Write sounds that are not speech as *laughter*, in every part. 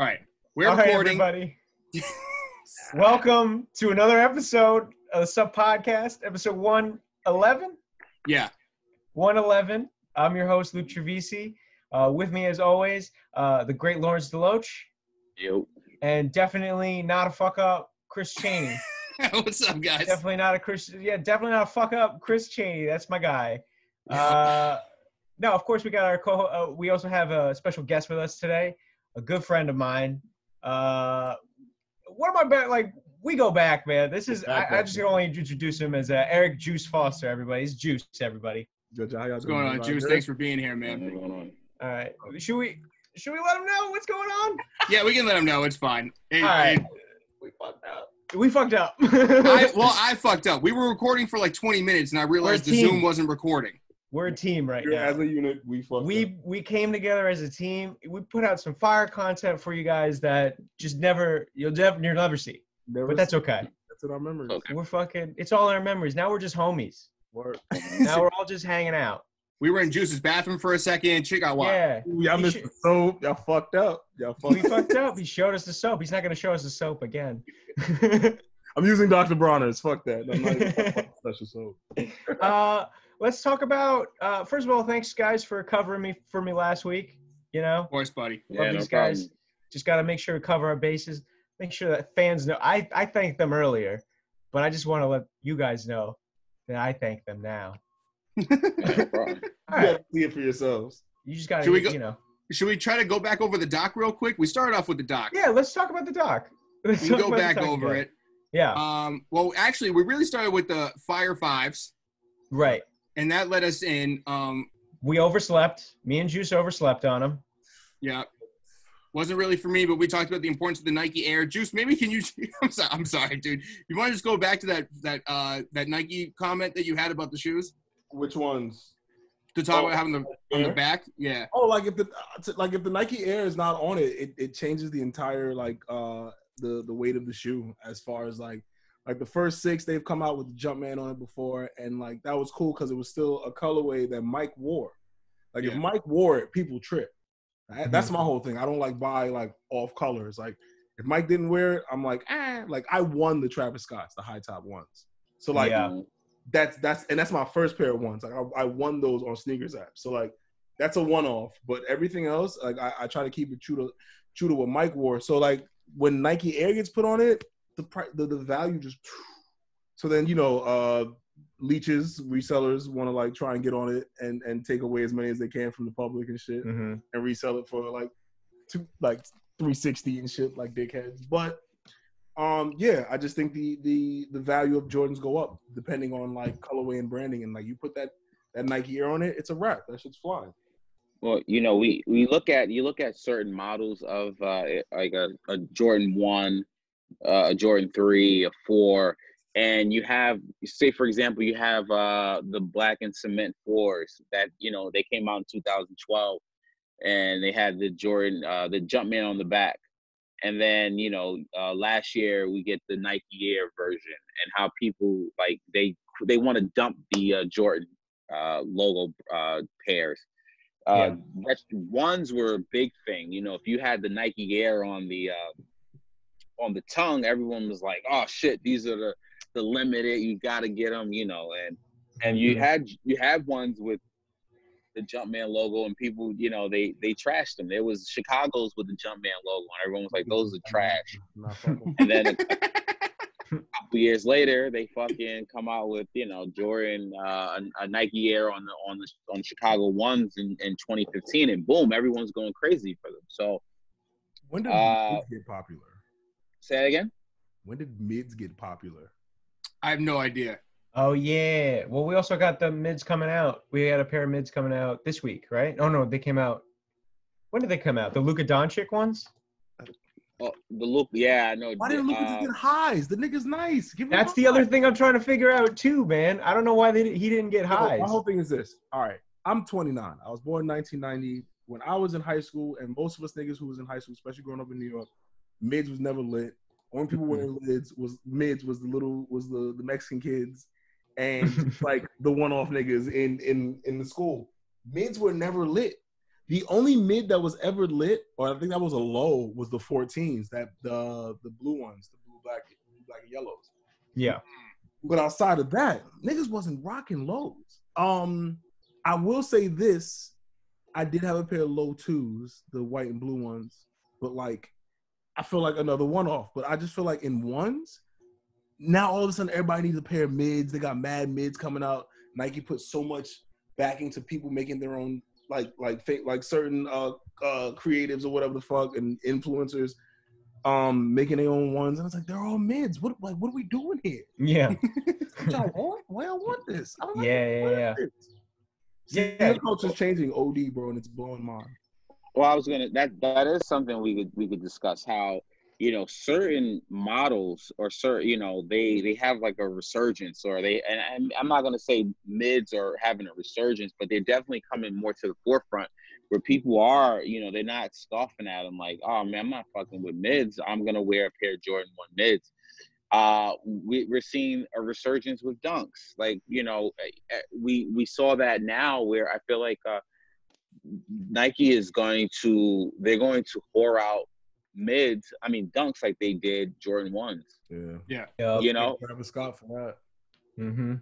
All right, we're All right, recording. everybody. *laughs* Welcome to another episode of the Sup Podcast, episode 111. yeah, 111. I'm your host, Luke Trovese. Uh, with me, as always, uh, the great Lawrence DeLoach, Yo. and definitely not a fuck up, Chris Cheney. *laughs* what's up, guys? definitely not a Chris. Yeah, definitely not a fuck up, Chris Cheney. That's my guy. *laughs* Uh, no, of course we got our co. Uh, we also have a special guest with us today, a good friend of mine. Uh, what am I back? Like we go back, man. This is I, I just can only introduce him as uh, Eric Juice Foster. Everybody, he's Juice. Everybody. Good job. How y'all What's going on, Juice? Thanks for being here, man. What's going on? All right, should we should we let him know what's going on? Yeah, we can let him know. It's fine. Hey, All right. hey, We fucked up. We fucked up. I, *laughs* well, I fucked up. We were recording for like 20 minutes, and I realized the. Zoom wasn't recording. We're a team right Yeah, now. as a unit, we fucked up. we we came together as a team. We put out some fire content for you guys that just never you'll never you'll never see. Never But that's seen- okay. That's in our memories. Okay. We're fucking. It's all in our memories. Now we're just homies. Word. Now we're all just hanging out. We were in Juice's bathroom for a second. Chick got wild. Yeah. Ooh, y'all You missed should- the soap. Y'all fucked up. Y'all fucked We fucked up. He showed us the soap. He's not gonna show us the soap again. *laughs* I'm using Dr. Bronner's. Fuck that. I'm not even *laughs* special soap. uh, let's talk about. Uh, first of all, thanks guys for covering me for me last week. You know, Of course, buddy. love Yeah, no these guys. problem. Just got to make sure we cover our bases. Make sure that fans know. I I thanked them earlier, but I just want to let you guys know that I thank them now. *laughs* No problem. All You see it for yourselves. you just got Should we to, go- you know. Should we try to go back over the doc real quick? We started off with the doc. Yeah, let's talk about the doc. Let's We go back over again. it. Yeah, Um, well, actually, we really started with the Fire Fives, right. And that led us in. Um, We overslept. Me and Juice overslept on him. yeah, wasn't really for me, but we talked about the importance of the Nike Air. Juice, maybe can you? *laughs* I'm sorry, I'm sorry, dude. You want to just go back to that that uh, that Nike comment that you had about the shoes Which ones? to talk Oh, about having the on the back? Yeah. Oh, like if the uh, like if the Nike Air is not on it, it, it changes the entire like uh the the weight of the shoe as far as like like the first six they've come out with the Jumpman on it before, and like that was cool because it was still a colorway that Mike wore. Like if Mike wore it, people trip. That- That's my whole thing. I don't like buy like off colors. Like if Mike didn't wear it, I'm like, ah, like I won the Travis Scotts, the high top ones. So like Yeah. that's that's and that's my first pair of ones. Like I, I won those on sneakers app. So like that's a one off. But everything else, like I, I try to keep it true to true to what Mike wore. So like when Nike Air gets put on it, the price the, the value just so then you know uh leeches resellers want to like try and get on it and and take away as many as they can from the public and shit Mm-hmm. and resell it for like two like 360 and shit like dickheads. But um yeah i just think the the the value of jordans go up depending on like colorway and branding. And like you put that that nike air on it it's a wrap. That shit's flying Well, you know, we we look at you look at certain models of uh, like a, a Jordan one, uh, a Jordan three, a four, and you have say for example you have uh, the black and cement fours that you know they came out in 2012, and they had the Jordan uh, the Jumpman on the back, and then you know uh, last year we get the Nike Air version, and how people like they they want to dump the uh, Jordan uh, logo uh, pairs. Uh, Yeah. that's ones were a big thing. You know, if you had the Nike Air on the uh, on the tongue, everyone was like, "Oh shit, these are the the limited. You got to get them." You know, and and you had you had ones with the Jumpman logo, and people, you know, they they trashed them. There was Chicago's with the Jumpman logo, and everyone was like, "Those are trash." *laughs* *laughs* And then a *laughs* couple years later, they fucking come out with you know Jordan, uh, a, a Nike Air on the on the on Chicago ones in, in 2015, and boom, everyone's going crazy for them. So when did Uh, get popular say that again. when did mids get popular I have no idea. Oh yeah. Well, we also got the mids coming out. We had a pair of mids coming out this week, right? Oh no, they came out. When did they come out? The Luka Doncic ones? Oh, the look, yeah, I know. why didn't Luka's uh, get highs the nigga's nice Give him That's the high. other thing I'm trying to figure out too, man. I don't know why they, he didn't get So, highs. My whole thing is this. All right, I'm 29. I was born in 1990. When I was in high school, and most of us niggas who was in high school, especially growing up in New York, mids was never lit. Only people wearing lids was mids was the little was the the Mexican kids, and *laughs* like the one off niggas in in in the school. Mids were never lit. The only mid that was ever lit, or I think that was a low, was the 14s, that the the blue ones, the blue black, blue black and yellows. Yeah. But outside of that, niggas wasn't rocking lows. Um, I will say this: I did have a pair of low twos, the white and blue ones, but like, I feel like another one off. But I just feel like in ones, now all of a sudden everybody needs a pair of mids. They got mad mids coming out. Nike put so much backing to people making their own like like fake like certain uh uh creatives or whatever the fuck and influencers um making their own ones and it's like they're all mids what like what are we doing here Yeah. what *laughs* y'all want why y'all want this I don't like Yeah, yeah, yeah. is? Yeah. culture's changing od bro and it's blowing mine Well, I was gonna that that is something we could we could discuss how you know certain models or certain you know they they have like a resurgence or they and I'm, I'm not gonna say mids are having a resurgence, but they're definitely coming more to the forefront where people are you know they're not scoffing at them like oh man I'm not fucking with mids I'm gonna wear a pair of Jordan one mids. Uh, we, we're seeing a resurgence with dunks. Like you know, eh, eh, we we saw that now where I feel like uh, Nike is going to they're going to whore out mids. I mean dunks like they did Jordan ones. yeah yeah. You know, Travis Scott for that Mm-hmm.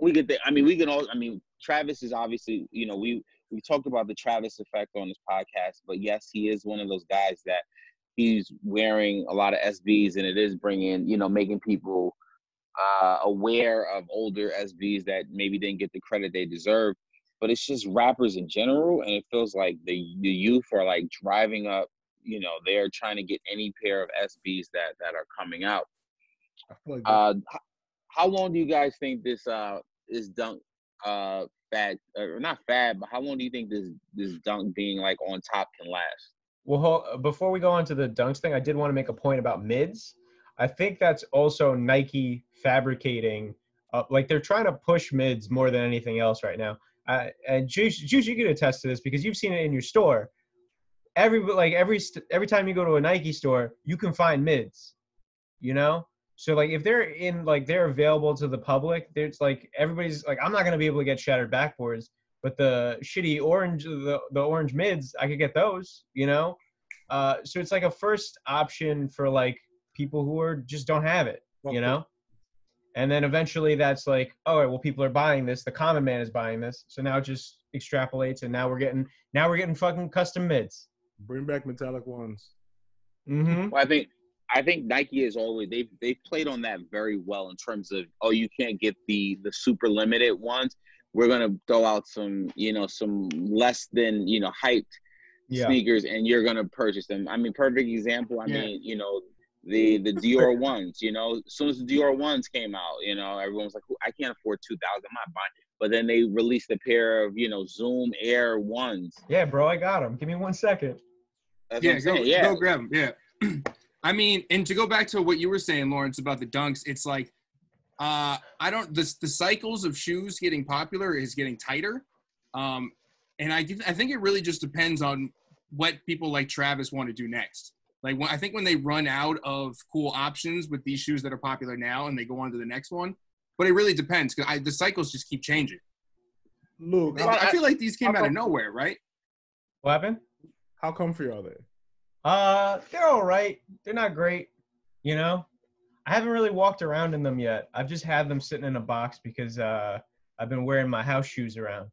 we could. Th- I mean, we can all. I mean, Travis is obviously. You know, we we talked about the Travis effect on this podcast, but yes, he is one of those guys that he's wearing a lot of SBs, and it is bringing. You know, making people uh, aware of older SBs that maybe didn't get the credit they deserve. But it's just rappers in general, and it feels like the the youth are like driving up. You know, they're trying to get any pair of SBs that that are coming out. Like Uh, h- how long do you guys think this uh this dunk uh fad or not fad, but how long do you think this this dunk being like on top can last? Well, before we go on to the dunks thing, I did want to make a point about mids. I think that's also Nike fabricating. Uh, like they're trying to push mids more than anything else right now. Uh, and Juice, Juice, you can attest to this because you've seen it in your store. Every like every st- every time you go to a Nike store, you can find mids. You know, so like if they're in like they're available to the public, there's like everybody's like I'm not gonna be able to get shattered backboards, but the shitty orange the, the orange mids i could get those you know uh, so it's like a first option for like people who are just don't have it you know and then eventually that's like all right well people are buying this the common man is buying this so now it just extrapolates and now we're getting now we're getting fucking custom mids bring back metallic ones mm-hmm Well, I think I think Nike is always they've they've played on that very well in terms of oh you can't get the the super limited ones. We're gonna throw out some you know some less than you know hyped yeah sneakers and you're gonna purchase them. I mean, perfect example. I Yeah. mean, you know, the the Dior ones. You know, as soon as the Dior ones came out, you know, everyone's like, I can't afford two thousand. I'm not buying. But then they released a pair of you know Zoom Air ones. yeah bro i got them give me one second That's yeah, go. Yeah, go grab them. Yeah. *clears throat* I mean, and to go back to what you were saying, Lawrence, about the dunks, it's like, uh, I don't, the, the cycles of shoes getting popular is getting tighter. Um, and I, I think it really just depends on what people like Travis want to do next. Like, when, I think when they run out of cool options with these shoes that are popular now and they go on to the next one, but it really depends because the cycles just keep changing. Luke, I, I feel like these came out of nowhere, right? what happened how comfy are they? Uh, they're all right. They're not great, you know. I haven't really walked around in them yet. I've just had them sitting in a box because uh, I've been wearing my house shoes around.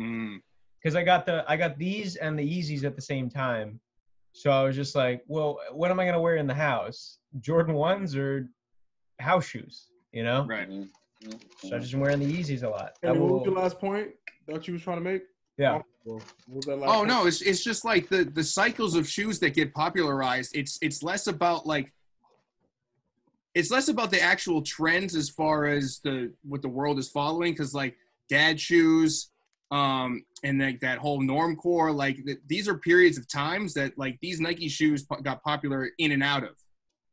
Mm. Because I got the I got these and the Yeezys at the same time, so I was just like, well, what am I gonna wear in the house? Jordan ones or house shoes? You know. Right. Mhm. Mhm. So I've just been wearing the Yeezys a lot. I Hey, what was will- your last point that you was trying to make? yeah. What was that last Oh no, it's it's just like the the cycles of shoes that get popularized. It's it's less about like it's less about the actual trends as far as the what the world is following because like dad shoes um and like that whole normcore like th- these are periods of times that like these Nike shoes po- got popular in and out of.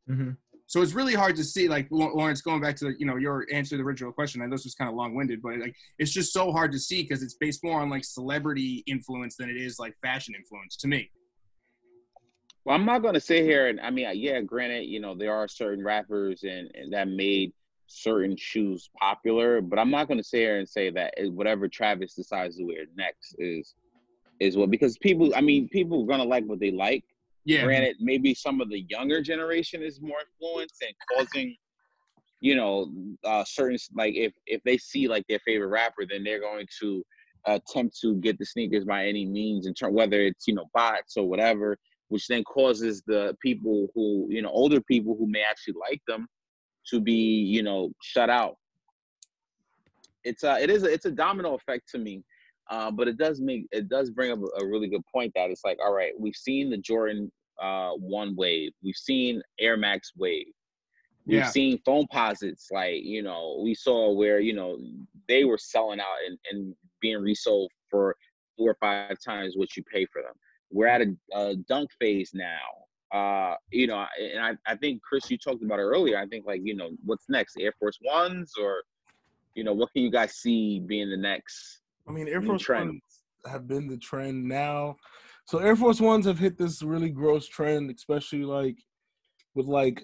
hmm So it's really hard to see, like Lawrence, going back to you know your answer to the original question. I know this was kind of long-winded, but like it's just so hard to see because it's based more on like celebrity influence than it is like fashion influence to me. Well, I'm not gonna sit here and I mean, yeah, granted, you know, there are certain rappers and, and that made certain shoes popular, but I'm not gonna sit here and say that whatever Travis decides to wear next is is what because people. I mean, people are gonna like what they like. Yeah. Granted, maybe some of the younger generation is more influenced and causing, you know, uh, certain like if if they see like their favorite rapper, then they're going to attempt to get the sneakers by any means, in turn whether it's you know bots or whatever, which then causes the people who you know older people who may actually like them to be you know shut out. It's a it is a, it's a domino effect to me. Uh, but it does make it does bring up a, a really good point that it's like, all right, we've seen the Jordan uh, one wave, we've seen Air Max wave, we've Yeah. seen Foamposites. Like you know, we saw where you know they were selling out and, and being resold for four or five times what you pay for them. We're at a, a dunk phase now. Uh, you know, and I, I think Chris, you talked about it earlier. I think like you know, what's next? Air Force Ones or you know, what can you guys see being the next? I mean, Air Force trend. Ones have been the trend now. So Air Force Ones have hit this really gross trend, especially like with like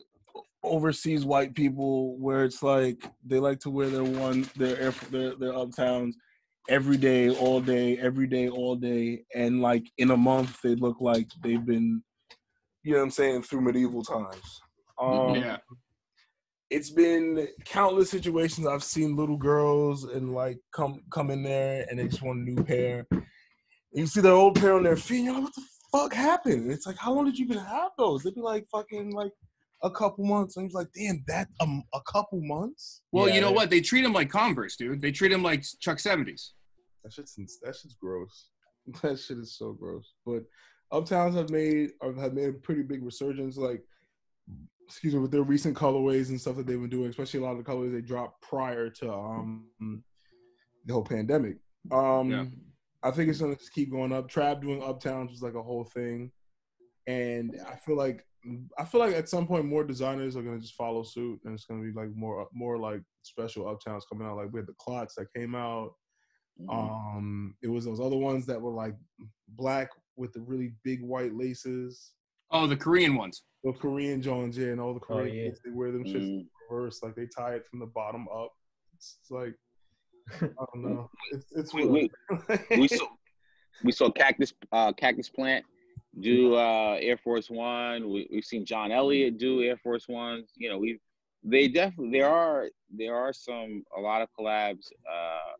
overseas white people, where it's like they like to wear their one their air their their uptowns every day, all day, every day, all day, and like in a month they look like they've been, you know, what I'm saying, through medieval times. Um, yeah. it's been countless situations I've seen little girls and like come come in there and they just want a new pair. And you see their old pair on their feet, and you're like, what the fuck happened? And it's like, how long did you even have those? They'd be like fucking like a couple months. And he's like, damn, that um a couple months? Well, Yeah, you know what? They treat them like Converse, dude. They treat them like Chuck 70s. That shit's that shit's gross. *laughs* That shit is so gross. But Uptowns have made have made a pretty big resurgence. Like, excuse me, with their recent colorways and stuff that they've been doing, especially a lot of the colorways they dropped prior to um the whole pandemic. Um, Yeah. I think it's gonna just keep going up. Trap doing Uptowns was like a whole thing, and I feel like I feel like at some point more designers are gonna just follow suit, and it's gonna be like more more like special Uptowns coming out. Like we had the clots that came out. Um, it was those other ones that were like black with the really big white laces. Oh, the Korean ones. The Korean Jones, yeah, and all the Oh, Korean yeah. kids, they wear them shits Mm. reverse, like they tie it from the bottom up. It's, it's like I don't know. *laughs* It's it's We- we- we saw we saw cactus uh cactus plant do uh air force one we, we've seen john elliott do air force ones you know we they definitely there are there are some a lot of collabs uh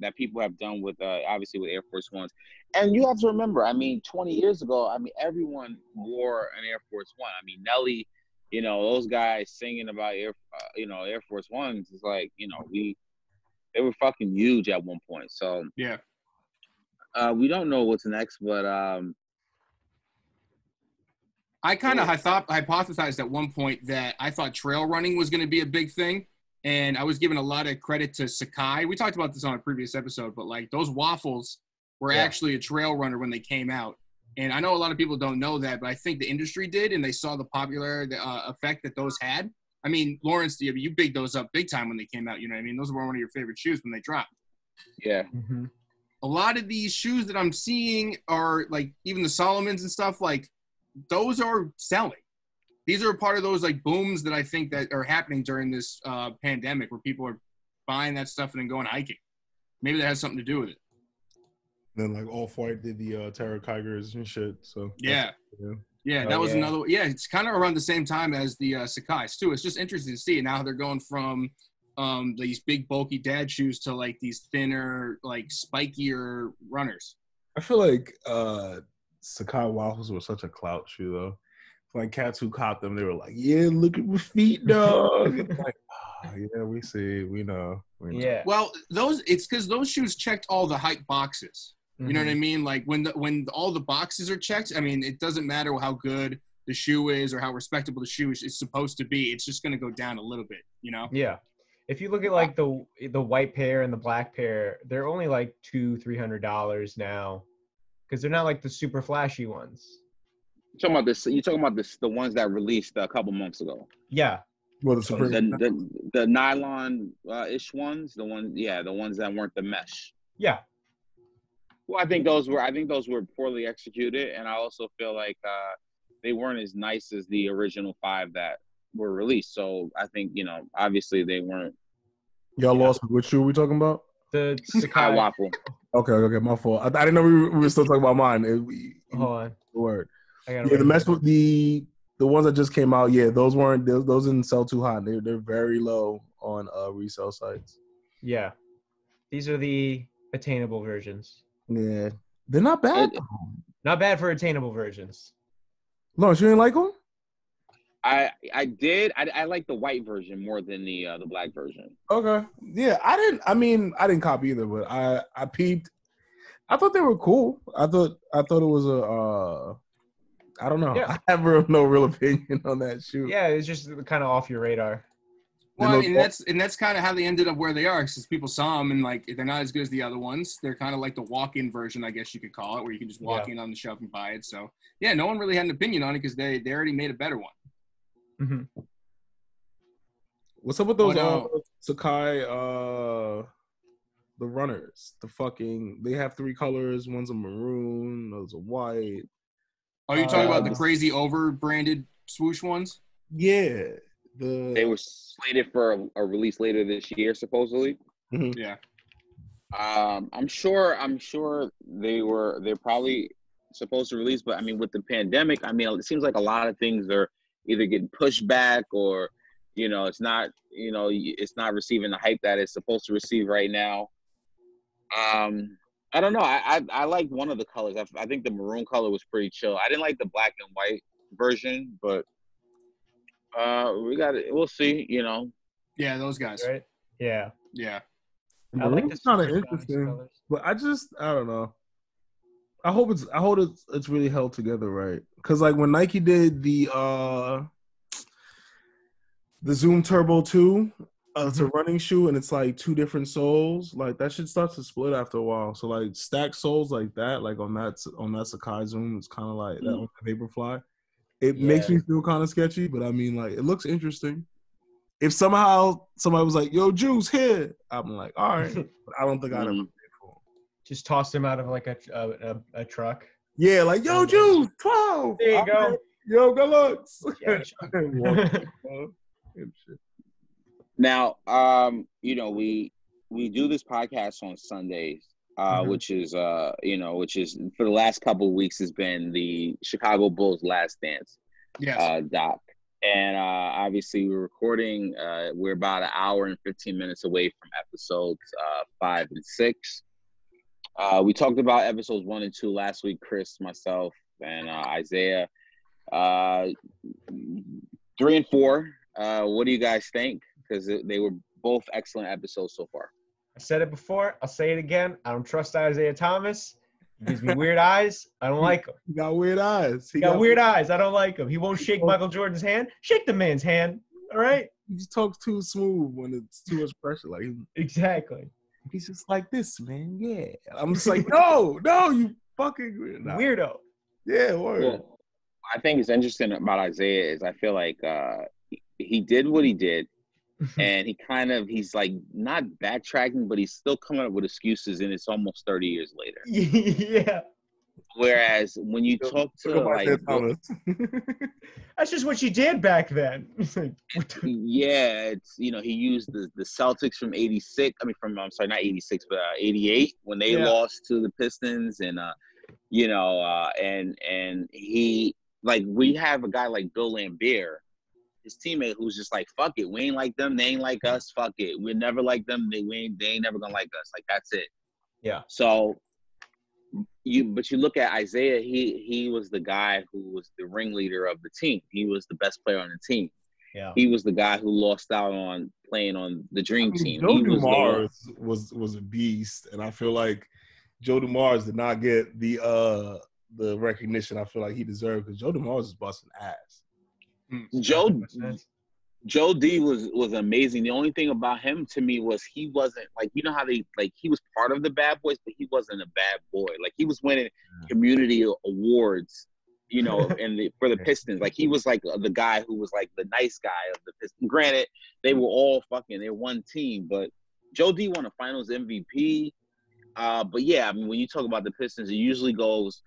that people have done with uh obviously with air force ones. And you have to remember i mean 20 years ago i mean everyone wore an air force one. I mean nelly you know those guys singing about air uh, you know air force ones is like you know we they were fucking huge at one point. So Yeah. uh, we don't know what's next, but um, I kind of I thought hypothesized at one point that I thought trail running was going to be a big thing, and I was giving a lot of credit to Sacai. We talked about this on a previous episode, but like those waffles were Yeah. actually a trail runner when they came out, and I know a lot of people don't know that, but I think the industry did, and they saw the popular uh, effect that those had. I mean, Lawrence, you you bigged those up big time when they came out. You know what I mean? Those were one of your favorite shoes when they dropped. yeah, hmm a lot of these shoes that I'm seeing are like even the Salomons and stuff like those are selling. These are part of those like booms that I think that are happening during this uh, pandemic where people are buying that stuff and then going hiking. Maybe that has something to do with it. then like Off White did the uh, Terra Kigers and shit. So Yeah. yeah. Yeah, Oh, that was yeah. another. Yeah, it's kind of around the same time as the uh, Sacai's too. It's just interesting to see now they're going from um, these big bulky dad shoes to like these thinner, like spikier runners. I feel like uh Sacai waffles were such a clout shoe though. Like cats who caught them, they were like, "Yeah, look at my feet, dog." *laughs* Like, "Ah, yeah, we see, we know. We know. Yeah. Well, those it's because those shoes checked all the hype boxes. You know what I Mhm. mean? Like when the when all the boxes are checked, I mean it doesn't matter how good the shoe is or how respectable the shoe is, is supposed to be. It's just going to go down a little bit. You know? Yeah. If you look at like the the white pair and the black pair, they're only like two, three hundred dollars now, because they're not like the super flashy ones. You talking about this. You talking about this? The ones that released a couple months ago. Yeah. Well, the The Supreme. the, the nylon uh, ish ones. The ones, yeah, the ones that weren't the mesh. Yeah. Well, I think those were. I think those were poorly executed, and I also feel like uh, they weren't as nice as the original five that were released. So I think you know, obviously they weren't. Y'all Yeah. lost. Which shoe are we talking about? The *laughs* Sky Sacai. waffle. Okay, okay, my fault. I, I didn't know we were, we were still talking about mine. It, we, Hold on. word. I gotta Yeah, the write mess with the the ones that just came out. Yeah, those weren't those, those didn't sell too hot. They they're very low on uh resale sites. Yeah. These are the attainable versions. Yeah, they're not bad. It- Not bad for attainable versions. Lawrence, you didn't like them? I I did. I, I like the white version more than the uh, the black version. Okay. Yeah, I didn't. I mean, I didn't copy either, but I I peeped. I thought they were cool. I thought I thought it was a. uh I don't know. Yeah. *laughs* I have real, no real opinion on that shoe. Yeah, it's just kind of off your radar. Well, Then I mean, that's and that's kind of how they ended up where they are, because people saw them and like they're not as good as the other ones. They're kind of like the walk-in version, I guess you could call it, where you can just walk Yeah. in on the shelf and buy it. So yeah, no one really had an opinion on it because they they already made a better one. hmm What's up with those But, uh, uh, Sacai uh the runners? The fucking they have three colors. One's a maroon. One's a white. Are you talking Uh, about the this- crazy over-branded swoosh ones? Yeah. The They were slated for a, a release later this year, supposedly. Yeah. Um, I'm sure. I'm sure they were. They're probably supposed to release, but I mean, with the pandemic, I mean, it seems like a lot of things are either getting pushed back or, you know, it's not. You know, it's not receiving the hype that it's supposed to receive right now. Um, I don't know. I I, I liked one of the colors. I, I think the maroon color was pretty chill. I didn't like the black and white version, but uh, we got it. We'll see. You know, Yeah, those guys. Right? Yeah. Yeah. I like maroon's the kind of interesting. colors. But I just I don't know. I hope it's I hope it's it's really held together right. Cause like when Nike did the uh the Zoom Turbo 2, uh, it's a running shoe and it's like two different soles. Like that shit starts to split after a while. So like stacked soles like that, like on that on that Sacai Zoom, it's kind of like that on the Vaporfly. It makes me feel kind of sketchy, but I mean like it looks interesting. If somehow somebody was like, "Yo, Juice here," I'm like, "All right," *laughs* but I don't think I'd ever 'em. Just toss him out of like a a, a, a truck. Yeah, like yo, Juice, twelve. There you I'm go. Yo, good looks. Yeah, *laughs* *laughs* Now, um, you know, we we do this podcast on Sundays, uh, Mhm. which is uh, you know, which is for the last couple of weeks has been the Chicago Bulls Last Dance Yes. uh, doc, and uh, obviously we're recording. Uh, we're about an hour and fifteen minutes away from episodes uh, five and six. Uh, we talked about episodes one and two last week. Chris, myself, and uh, Isaiah. Uh, three and four. Uh, what do you guys think? Because they were both excellent episodes so far. I said it before. I'll say it again. I don't trust Isaiah Thomas. He gives me weird eyes. I don't like him. he got weird eyes. He got weird eyes. I don't like him. He won't shake Michael Jordan's hand. Shake the man's hand. All right. He just talks too smooth when it's too much pressure. Like Exactly. he's just like this, man. Yeah, I'm just like, *laughs* no, no, you fucking weird. Nah. Weirdo. Yeah, word. Well, I think it's interesting about Isaiah is I feel like uh, he, he did what he did, and he kind of he's like not backtracking, but he's still coming up with excuses, and it's almost thirty years later. *laughs* yeah. Whereas when you Yo, talk to Look at like *laughs* That's just what you did back then. *laughs* It's like, what the- yeah, it's you know he used the the Celtics from '86. I mean, from I'm sorry, not '86, but '88 when they Yeah. lost to the Pistons, and uh, you know, uh, and and he like we have a guy like Bill Laimbeer, his teammate, who's just like, "Fuck it, we ain't like them, they ain't like us. Fuck it, We're never like them, they we ain't, they ain't never gonna like us. Like that's it." Yeah. So you but you look at Isaiah, he he was the guy who was the ringleader of the team. He was the best player on the team yeah. he was the guy who lost out on playing on the I dream mean, team. Joe he was Dumars was was a beast, and I feel like Joe Dumars did not get the uh the recognition I feel like he deserved because Joe Dumars is busting ass. Joe Joe D was was amazing. The only thing about him to me was he wasn't like you know how they like he was part of the bad boys, but he wasn't a bad boy. Like he was winning community awards, you know, *laughs* and the, for the Pistons. Like he was like the guy who was like the nice guy of the Pistons. Granted, they were all fucking they're one team, but Joe D won a Finals MVP. Uh, but yeah, I mean, when you talk about the Pistons, it usually goes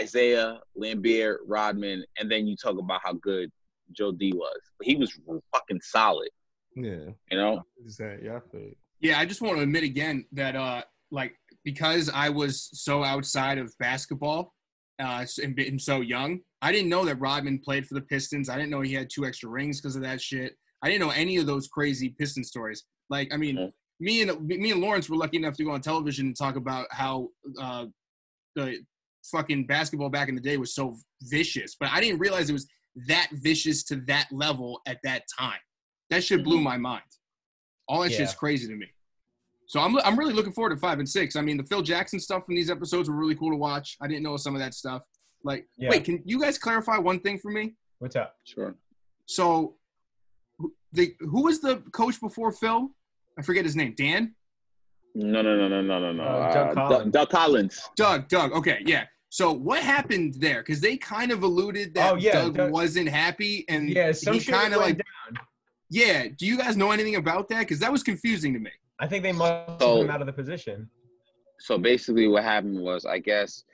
Isaiah, Laimbeer, Rodman, and then you talk about how good Joe D was. But he was fucking solid, Yeah, you know. yeah, I. Yeah, I just want to admit again that uh like because I was so outside of basketball uh and been so young, I didn't know that Rodman played for the Pistons. I didn't know he had two extra rings because of that shit. I didn't know any of those crazy Piston stories. Like I mean, Yeah. me and me and Lawrence were lucky enough to go on television and talk about how uh the fucking basketball back in the day was so vicious, but I didn't realize it was that vicious to that level at that time. That shit blew my mind. All that Yeah. shit's crazy to me. So I'm I'm really looking forward to five and six. I mean, the Phil Jackson stuff from these episodes were really cool to watch. I didn't know some of that stuff. Like, Yeah. wait, can you guys clarify one thing for me? What's up? Sure. So, the who was the coach before Phil? I forget his name. Dan. No, no, no, no, no, no, no. Uh, Doug Uh, Collins. Doug, Doug Collins. Doug. Doug. Okay, yeah. So what happened there? Because they kind of alluded that Oh, yeah, Doug, Doug- wasn't happy, and Yeah, some he kind of like, down. yeah. Do you guys know anything about that? Because that was confusing to me. I think they must have So- him out of the position. So basically, what happened was, I guess,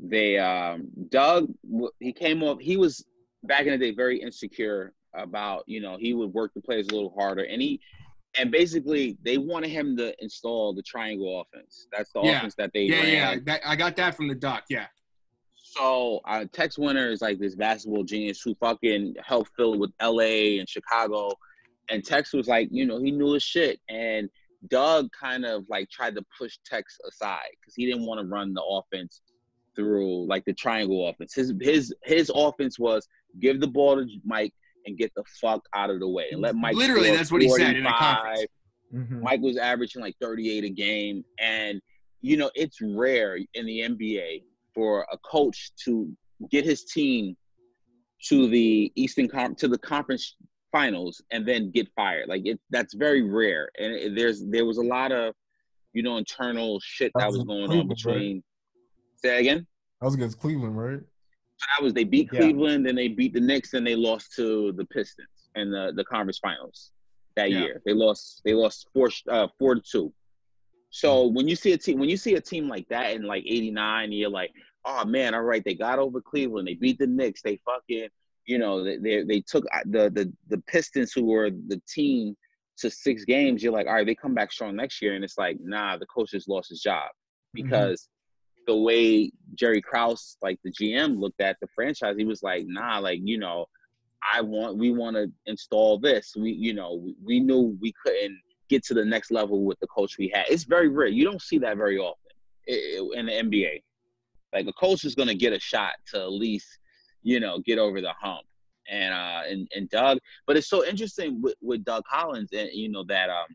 they um, Doug. He came up. He was back in the day very insecure about you know he would work the players a little harder, and he and basically they wanted him to install the triangle offense. That's the Yeah. offense that they Yeah, ran. yeah. That, I got that from the doc. Yeah. So uh, Tex Winter is like this basketball genius who fucking helped Phil with L.A. and Chicago, and Tex was like, you know, he knew his shit, and Doug kind of like tried to push Tex aside because he didn't want to run the offense through like the triangle offense. His his his offense was give the ball to Mike and get the fuck out of the way and let Mike. Literally, that's what he said in the 45, conference. Mhm. Mike was averaging like 38 a game. And, you know, it's rare in the NBA for a coach to get his team to the Eastern Com- to the conference finals and then get fired. Like it that's very rare. And it, there's there was a lot of, you know, internal shit that was going on Cleveland, right? between say that again. That was against Cleveland, right? So that was they beat Yeah. Cleveland, then they beat the Knicks, and they lost to the Pistons in the, the conference finals that Yeah. year. They lost they lost four uh, four to two. So when you see a team when you see a team like that in like '89, you're like, oh man, all right, they got over Cleveland, they beat the Knicks, they fucking you know they they, they took uh, the the the Pistons who were the team to six games. You're like, all right, they come back strong next year, and it's like, nah, the coach just lost his job because the way Jerry Krause, like the GM, looked at the franchise, he was like, nah, like, you know, I want, we want to install this. We, you know, we, we knew we couldn't get to the next level with the coach we had. It's very rare. You don't see that very often i- i- in the NBA. Like a coach is going to get a shot to at least, you know, get over the hump. And, uh, and, and Doug, but it's so interesting with, with Doug Collins and, you know, that, um,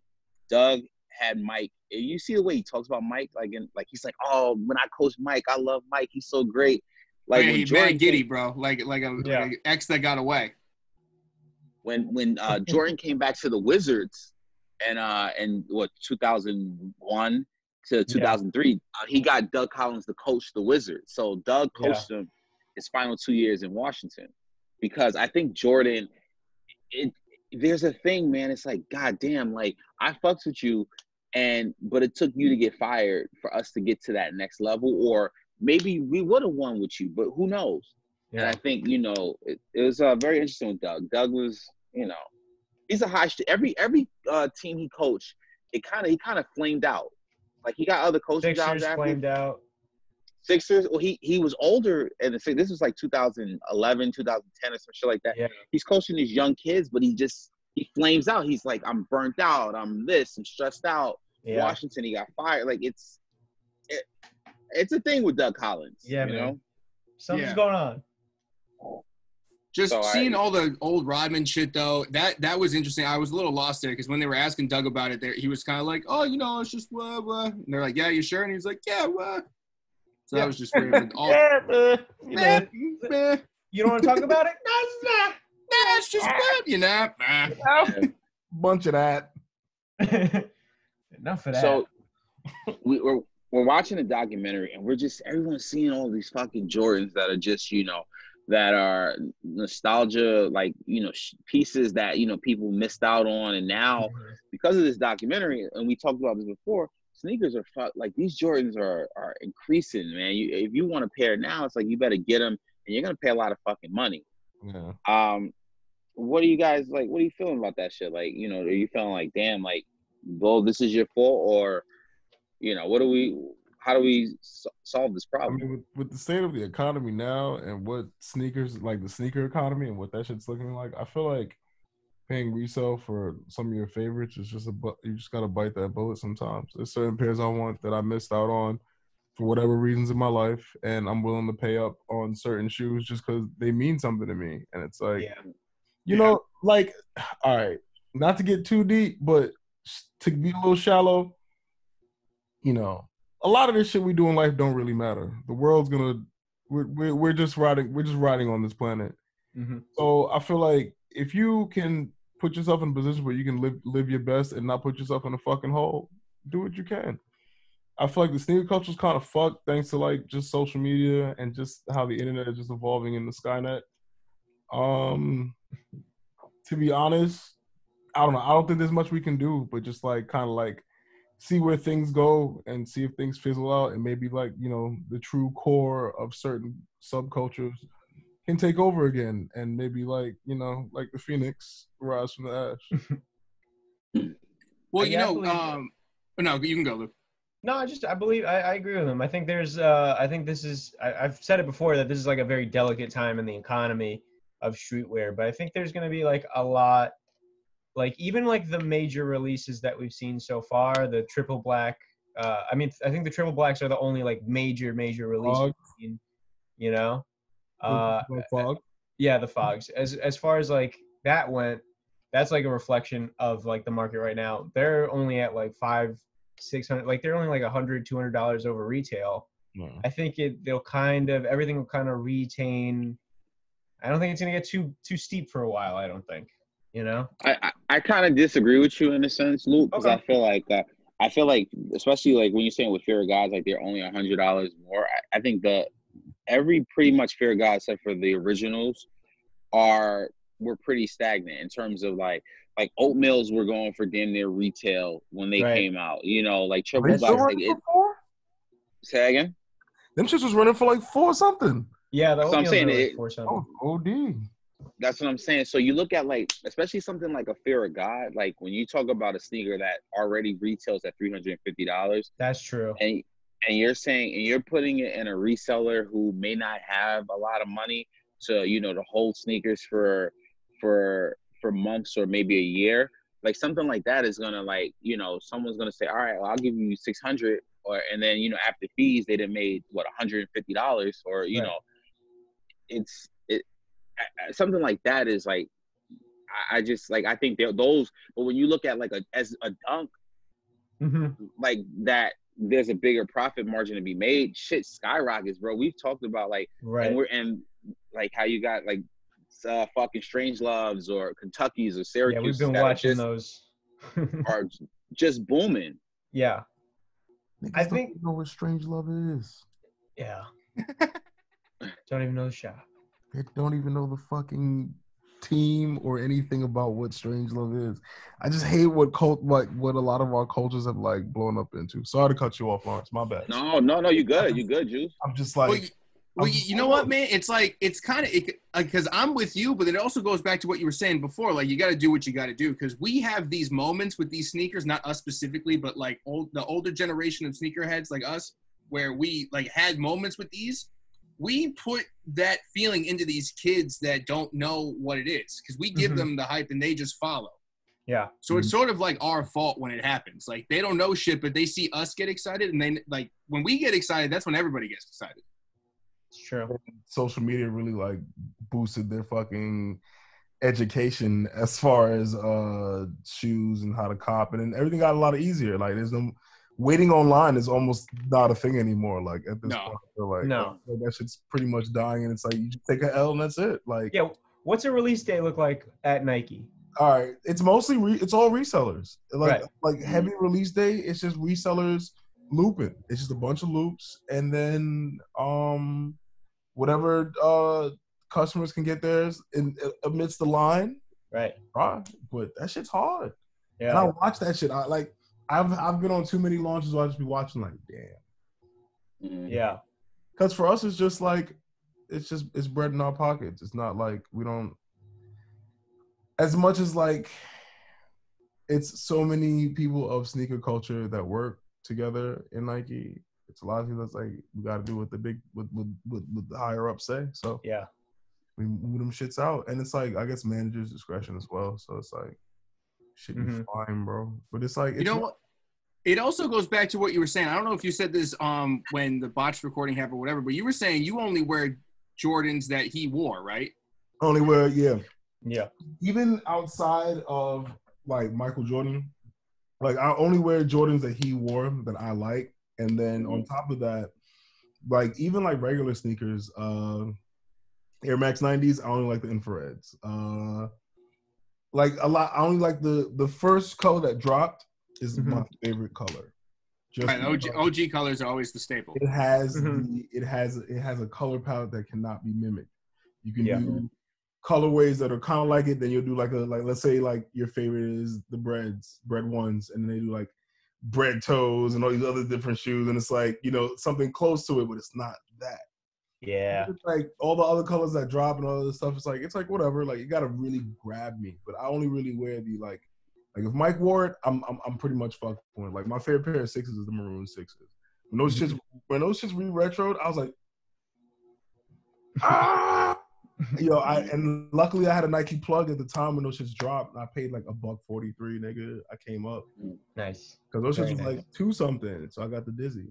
Doug had Mike. You see the way he talks about Mike, like in, like he's like, oh, when I coach Mike, I love Mike. He's so great. Like Like, yeah, when he's very Jordan giddy, came- bro. Like like a, Yeah. like an ex that got away. when when uh, Jordan came back to the Wizards, and uh and what 2001 to 2003, uh, he got Doug Collins to coach the Wizards. So Doug Yeah. coached him his final two years in Washington, because I think Jordan, it there's a thing, man. It's like, god damn like I fucks with you, and but it took you to get fired for us to get to that next level, or maybe we would have won with you, but who knows? And I think you know it, it was uh, very interesting with Doug. Doug was, you know, he's a high. sh- Every every uh, team he coached, it kind of he kind of flamed out. Like he got other coaching jobs Sixers after flamed out. Sixers. Well, he he was older, and this was like 2011, 2010, or some shit like that. Yeah. He's coaching these young kids, but he just he flames out. He's like, I'm burnt out. I'm this. I'm stressed out. Yeah. Washington, he got fired. Like it's it, it's a thing with Doug Collins. Yeah, you man. know. Something's Yeah. going on. Just So I- seeing all the old Rodman shit though, that that was interesting. I was a little lost there because when they were asking Doug about it, there he was kind of like, "Oh, you know, it's just blah blah." And they're like, "Yeah, you sure?" And he's like, "Yeah, what?" So Yeah. that was just weird. but all, *laughs* Yeah, uh, you, know, Eh, eh, you don't want to talk about it? nah, *laughs* nah, it's just bad, you know. Nah. Bunch of that. *laughs* Enough of that. So we, we're we're watching a documentary and we're just everyone's seeing all these fucking Jordans that are just you know that are nostalgia like you know pieces that you know people missed out on and now because of this documentary and we talked about this before sneakers are fu- like these Jordans are are increasing man you if you want a pair now it's like you better get them and you're gonna pay a lot of fucking money Yeah. um what are you guys like what are you feeling about that shit like you know are you feeling like damn like well, this is your fault, or you know, what do we? How do we s- solve this I problem? mean, with, with the state of the economy now and what sneakers, like the sneaker economy and what that shit's looking like, I feel like paying resale for some of your favorites is just a, bu- you just gotta bite that bullet sometimes. There's certain pairs I want that I missed out on for whatever reasons in my life, and I'm willing to pay up on certain shoes just because they mean something to me. And it's like, yeah. you know, like, *sighs* all right, not to get too deep, but to be a little shallow, you know, a lot of this shit we do in life don't really matter. The world's gonna, we're we're, we're just riding, we're just riding on this planet. hmm So I feel like if you can put yourself in a position where you can live live your best and not put yourself in a fucking hole, do what you can. I feel like the sneaker culture is kind of fucked thanks to like just social media and just how the internet is just evolving in the Skynet. Um, to be honest, I don't know. I don't think there's much we can do, but just like kind of like see where things go and see if things fizzle out and maybe like you know the true core of certain subcultures can take over again and maybe like you know like the phoenix rise from the ash *laughs* Well, I you know, believe- um, no, you can go, Luke. No, I just I believe I, I agree with him. I think there's uh I think this is I, I've said it before that this is like a very delicate time in the economy of streetwear, but I think there's gonna be like a lot like even like the major releases that we've seen so far, the triple black uh I mean I think the triple blacks are the only like major major releases Fog. we've seen, you know. Uh fog yeah, the fogs. As as far as like that went, that's like a reflection of like the market right now. They're only at like five, six hundred. Like they're only like a hundred, two hundred dollars over retail. No. I think it they'll kind of everything will kind of retain. I don't think it's gonna get too too steep for a while. I don't think. You know. I I, I kind of disagree with you in a sense, Luke, because Okay. I feel like uh, I feel like especially like when you're saying with fear of gods, like they're only a hundred dollars more. I, I think the every pretty much fear of god except for the originals are were pretty stagnant in terms of like like oatmeals were going for damn near retail when they Right. came out. You know, like triple They still. Like running it, for four? say again. them shits was running for like four something Yeah, the So I'm oatmeal's saying are, like, it- four something. oh od That's what I'm saying. So you look at like, especially something like a fear of God. Like when you talk about a sneaker that already retails at three hundred and fifty dollars, That's true. and and you're saying and you're putting it in a reseller who may not have a lot of money to you know to hold sneakers for for for months or maybe a year. Like something like that is gonna like you know someone's gonna say, all right, well I'll give you six hundred, or and then you know after fees they'd have made what one hundred and fifty dollars, or you Right. know, it's it I- I- something like that is like I, I just like I think they're those. But when you look at like a as a dunk hmm like that, there's a bigger profit margin to be made. Shit skyrockets, bro. We've talked about like Right. and we're and like how you got like uh, fucking Strange Loves or Kentucky's or Syracuse. yeah, Syracuse we've been watching just, those. *laughs* are just booming. yeah. Niggas I don't think- even know what strange love is Yeah. *laughs* Don't even know the shop. They don't even know the fucking team or anything about what strange love is i just hate what cult like what a lot of our cultures have like blown up into sorry to cut you off lawrence my bad No, no, no. You good? You good, Juice? i'm just Well, like you, well, I'm you, just you know what, man? It's like it's kind of because I'm with you, but it also goes back to what you were saying before. Like you got to do what you got to do because we have these moments with these sneakers, not us specifically, but like old the older generation of sneakerheads like us, where we like had moments with these. We put that feeling into these kids that don't know what it is because we give Mhm. them the hype and they just follow. Yeah. So it's sort of like our fault when it happens. Like they don't know shit, but they see us get excited, and then like when we get excited, that's when everybody gets excited. It's true. social media really like boosted their fucking education as far as uh shoes and how to cop and then everything got a lot easier like there's no waiting online is almost not a thing anymore like at this No. point I like, No. like, that shit's pretty much dying and it's like you just take a L and that's it like Yeah. What's a release day look like at Nike? all right it's mostly re- it's all resellers like Right. like heavy release day it's just resellers looping it's just a bunch of loops and then um whatever uh customers can get theirs in amidst the line Right. right but that shit's hard and i watch that shit i like i've i've been on too many launches where i just be watching like damn Mhm. Yeah. because for us it's just like it's just it's bread in our pockets it's not like we don't as much as like it's so many people of sneaker culture that work together in Nike. It's a lot of people that's like we got to do what the big what what, what, what the higher ups say. So Yeah. we move them shits out, and it's like I guess managers' discretion as well. So it's like should be Mhm. fine, bro. But it's like You know what? It also goes back to what you were saying. I don't know if you said this um when the botched recording happened or whatever, but you were saying you only wear Jordans that he wore, right? only wear, yeah. Yeah. even outside of like Michael Jordan, like I only wear Jordans that he wore that I like, and then on top of that, like even like regular sneakers, uh, Air Max 90s, I only like the infrareds. Uh, like a lot, I only like the the first color that dropped is my favorite color. Just Right, OG, OG colors are always the staple. it has Mhm. the, it has it has a color palette that cannot be mimicked. You can Yeah. do colorways that are kind of like it. Then you'll do like a like let's say like your favorite is the breads, bread ones, and then they do like bread toes and all these other different shoes, and it's like you know something close to it, but it's not that. Yeah. Like all the other colors that drop and all this stuff. It's like it's like whatever. Like you gotta really grab me, but I only really wear the like like if Mike wore it, I'm I'm, I'm pretty much fucked it. Like my favorite pair of sixes is the maroon sixes. When those shits *laughs* when those shits re retroed, I was like, ah. *laughs* Yo, I and luckily I had a Nike plug at the time when those shits dropped. And I paid like a buck forty three, nigga. I came up Nice. because those Very shits was nice. like two something, so I got the dizzy.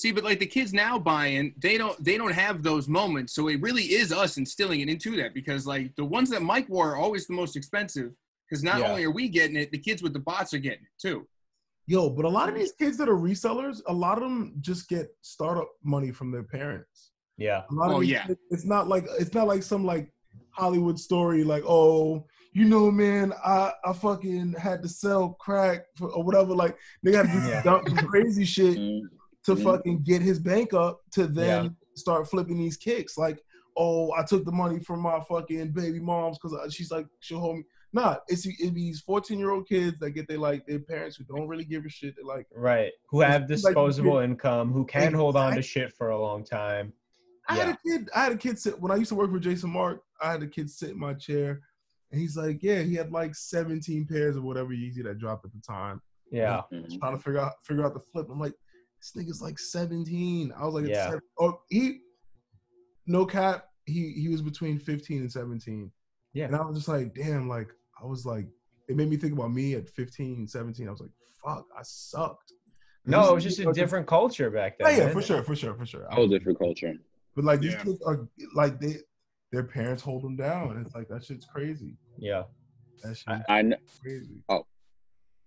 See, but like the kids now buying, they don't they don't have those moments. So it really is us instilling it into that because like the ones that Mike wore are always the most expensive because not Yeah. only are we getting it, the kids with the bots are getting it too. Yo, but a lot of these kids that are resellers, a lot of them just get startup money from their parents. Yeah. A lot Oh, of these yeah. kids- it's not like it's not like some like Hollywood story like oh you know man I I fucking had to sell crack for, or whatever like they got to do Yeah. some crazy shit Mm. To Mhm. fucking get his bank up to then Yeah. start flipping these kicks like oh I took the money from my fucking baby moms because she's like she'll hold me. Nah, it's it be these fourteen year old kids that get their like their parents who don't really give a shit. They're like, Right. Who have It's like disposable income, who can hold on to shit for a long time. I Yeah. had a kid. I had a kid sit when I used to work for Jason Markk. I had a kid sit in my chair, and he's like, "Yeah, he had like 17 pairs of whatever Yeezy that dropped at the time." Yeah. Trying to figure out figure out the flip. I'm like, this nigga's like 17. I was like, Yeah. yeah. oh, he, no cap. He he was between 15 and 17. Yeah. and I was just like, damn. Like I was like, it made me think about me at 15, 17. I was like, fuck, I sucked. No, it was just a different culture back Yeah, then. yeah, man. for sure, for sure, for sure. Whole different culture. But like these Yeah. kids are like they their parents hold them down. It's like that shit's crazy. Yeah. That shit's I- I, kn- crazy. Uh,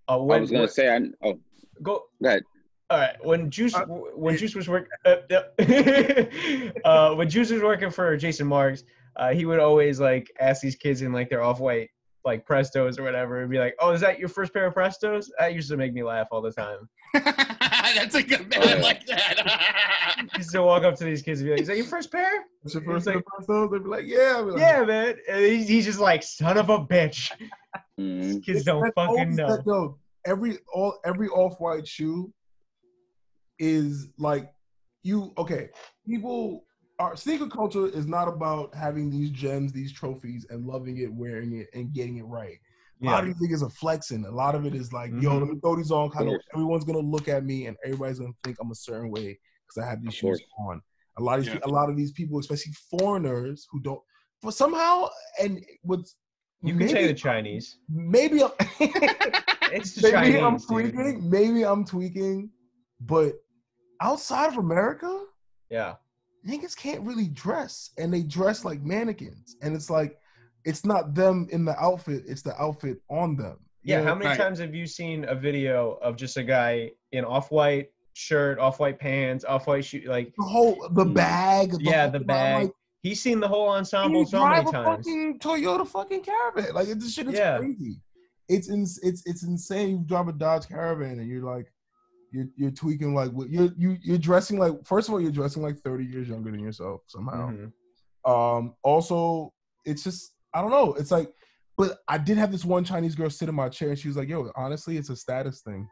I was gonna when- say I oh go. go ahead. All right. When Juice Uh, when Juice was working uh, *laughs* uh, when Juice was working for Jason Markk's, uh, he would always like ask these kids in like their off white like Prestos or whatever, and be like, "Oh, is that your first pair of Prestos?" That used to make me laugh all the time. *laughs* That's a good man. I yeah. like that. He used to walk up to these kids and be like, "Is that your first pair?" What's your first like- like, first those? They'd be like, yeah. Be like, Yeah, man. And he's, he's just like, "Son of a bitch." Mhm. Kids It's don't fucking know. that, yo, every all every off white shoe is like you okay. People are sneaker culture is not about having these gems, these trophies, and loving it, wearing it, and getting it right. A lot Yeah. of these niggas are flexing. A lot of it is like, yo, mm-hmm. let me throw these on. Kind of everyone's gonna look at me, and everybody's gonna think I'm a certain way because I have these Of shoes course. on. A lot of these, Yeah. a lot of these people, especially foreigners, who don't, for somehow, and what's You can say the Chinese. maybe I'm, It's the *laughs* maybe I'm Chinese. dude. tweaking. Maybe I'm tweaking, but outside of America, Yeah. niggas can't really dress, and they dress like mannequins, and it's like it's not them in the outfit; it's the outfit on them. You Yeah, know? how many Right. times have you seen a video of just a guy in off-white shirt, off-white pants, off-white shoe? Like the whole the Mm. bag. Yeah, the bag. Like, he's seen the whole and ensemble you so drive many a times. fucking Toyota fucking Caravan. Like this shit is Yeah. crazy. It's ins it's it's insane. You drive a Dodge Caravan and you're like, you're you're tweaking like you're you you're dressing like. First of all, you're dressing like 30 years younger than yourself somehow. Mhm. Um, also, it's just I don't know. It's like, but I did have this one Chinese girl sit in my chair, and she was like, "Yo, honestly, it's a status thing.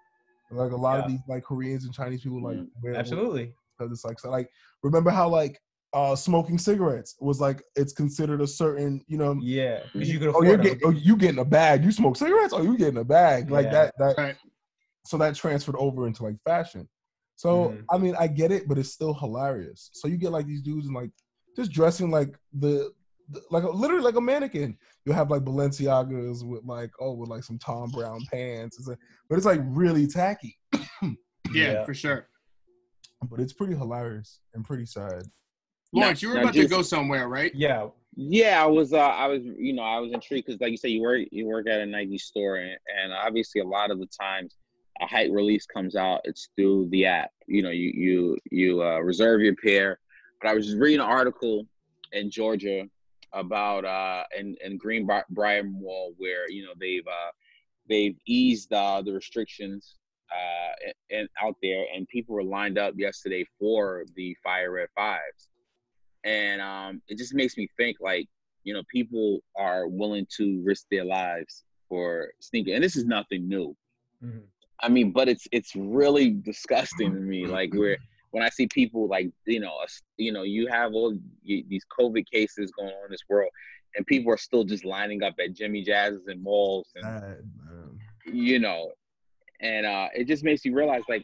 Like a lot of these like Koreans and Chinese people like Mm, wear Absolutely. because it's like so like remember how like uh, smoking cigarettes was like it's considered a certain, you know. Yeah, because you could oh you're them. getting, oh, you getting a bag. You smoke cigarettes? Oh, you getting a bag like Yeah. that. That Right. So that transferred over into like fashion. So Mhm. I mean, I get it, but it's still hilarious. So you get like these dudes and like just dressing like the, the like a, literally like a mannequin. You'll have like Balenciagas with like oh with like some Thom Browne pants, It's like- but it's like really tacky. *clears throat* Yeah, Yeah. for sure. But it's pretty hilarious and pretty sad. Lawrence, you were about just- to go somewhere, right? Yeah, Yeah, I was. Uh, I was. You know, I was intrigued because, like you said, you work. You work at a Nike store, and, and obviously, a lot of the times, a height release comes out. It's through the app. You know, you you you uh, reserve your pair. But I was reading an article in Georgia about uh in in Greenbriar Mall where you know they've uh they've eased uh, the restrictions uh and out there, and people were lined up yesterday for the Fire Red Fives and um, it just makes me think like you know people are willing to risk their lives for sneaker and this is nothing new Mhm. I mean but it's it's really disgusting to me like where when i see people like you know you know you have all these covid cases going on in this world and people are still just lining up at jimmy jazz's and malls and you know and uh it just makes you realize like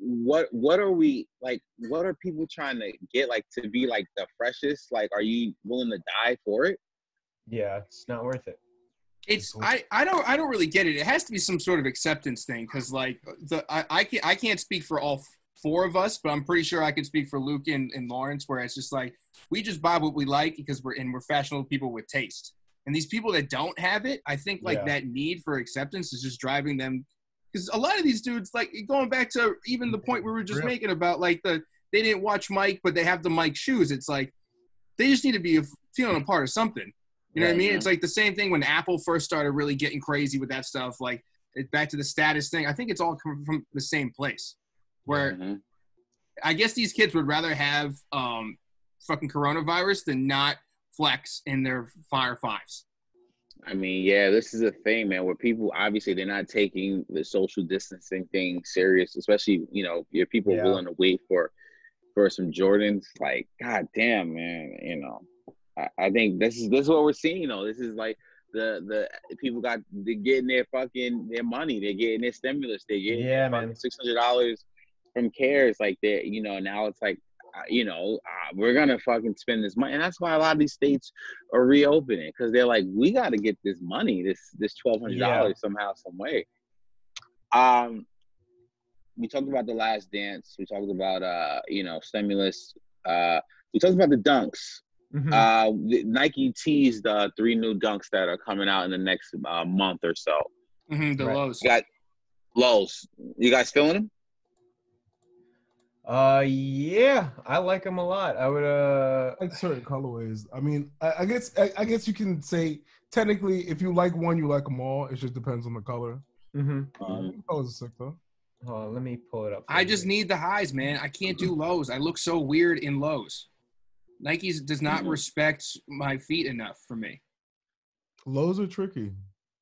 what what are we like what are people trying to get like to be like the freshest? Like are you willing to die for it? Yeah, it's not worth it. It's I, I don't I don't really get it. It has to be some sort of acceptance thing because like the I, I can't I can't speak for all four of us, but I'm pretty sure I can speak for Luke and, and Lawrence, where it's just like we just buy what we like because we're and we're fashionable people with taste. And these people that don't have it, I think like Yeah. that need for acceptance is just driving them because a lot of these dudes like going back to even the point we were just Real. making about like the they didn't watch Mike but they have the Mike shoes. It's like they just need to be feeling a part of something. You know what I mean? Right, It's like the same thing when Apple first started really getting crazy with that stuff. Like it, back to the status thing. I think it's all coming from the same place. Where Mhm. I guess these kids would rather have um, fucking coronavirus than not flex in their Fire Fives. i mean yeah this is a thing man where people obviously they're not taking the social distancing thing serious especially you know your people Yeah. willing to wait for for some jordans like god damn man you know I, I think this is this is what we're seeing though. This is like the the people got they're getting their fucking their money. They're getting their stimulus. They're getting Yeah, man. six hundred dollars from cares like they you know now it's like uh, you know uh, we're gonna fucking spend this money. And that's why a lot of these states are reopening because they're like we got to get this money this this twelve hundred dollars somehow some way. Um we talked about the last dance. We talked about uh you know stimulus uh we talked about the dunks Mhm. uh, Nike teased uh, three new dunks that are coming out in the next uh, month or so. hmm the Right. lows. You got lows. You guys feeling them? Uh, yeah, I like them a lot. I would uh, like certain colorways. I mean, I, I guess I, I guess you can say technically, if you like one, you like them all. It just depends on the color. Mm-hmm. Um, colors are sick though. Hold on, let me pull it up. I you. just need the highs, man. I can't do lows. I look so weird in lows. Nike's does not Mhm. respect my feet enough for me. Lows are tricky.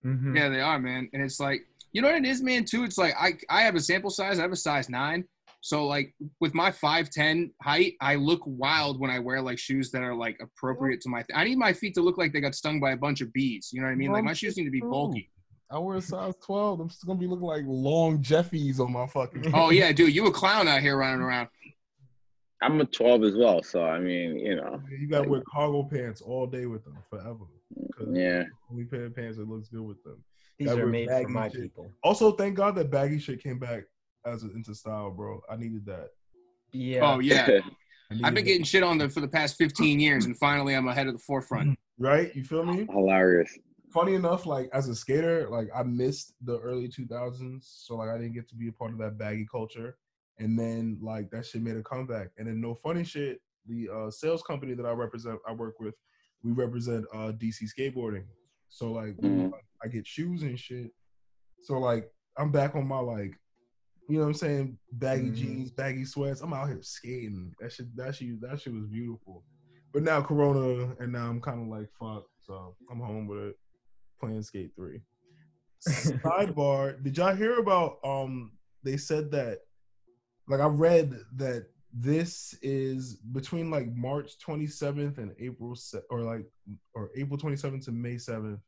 Mhm. Yeah, they are, man. And it's like, you know what it is, man, too? It's like I I have a sample size, I have a size nine. So like with my five ten height, I look wild when I wear like shoes that are like appropriate to my I need my feet to look like they got stung by a bunch of bees. You know what I mean? Like my shoes need to be bulky. I wear a size twelve. I'm still gonna be looking like long Jeffies on my fucking. Oh yeah, dude, you a clown out here running around. I'm a 12 as well, so I mean, you know, You gotta wear cargo pants all day with them forever. 'Cause yeah. Only pair of pants that looks good with them. These That are made for my shit. people. Also, thank God that baggy shit came back as a, into style, bro. I needed that. Yeah. Oh yeah. *laughs* I I've been getting shit on the for the past 15 years and finally I'm ahead of the forefront. *laughs* right. You feel me? Hilarious. Funny enough, like as a skater, like I missed the early 2000s, so like I didn't get to be a part of that baggy culture. And then like that shit made a comeback. And then no funny shit, the uh, sales company that I represent, I work with, we represent uh, DC skateboarding. So like Mhm. I get shoes and shit. So like I'm back on my like, you know what I'm saying, baggy Mhm. jeans, baggy sweats. I'm out here skating. That shit, that shit, that shit was beautiful. But now Corona, and now I'm kind of like fuck. So I'm home with it, playing Skate Three. *laughs* Sidebar: Did y'all hear about? Um, they said that, like I read that this is between like March 27th and April se- or like or April 27th to May 7th.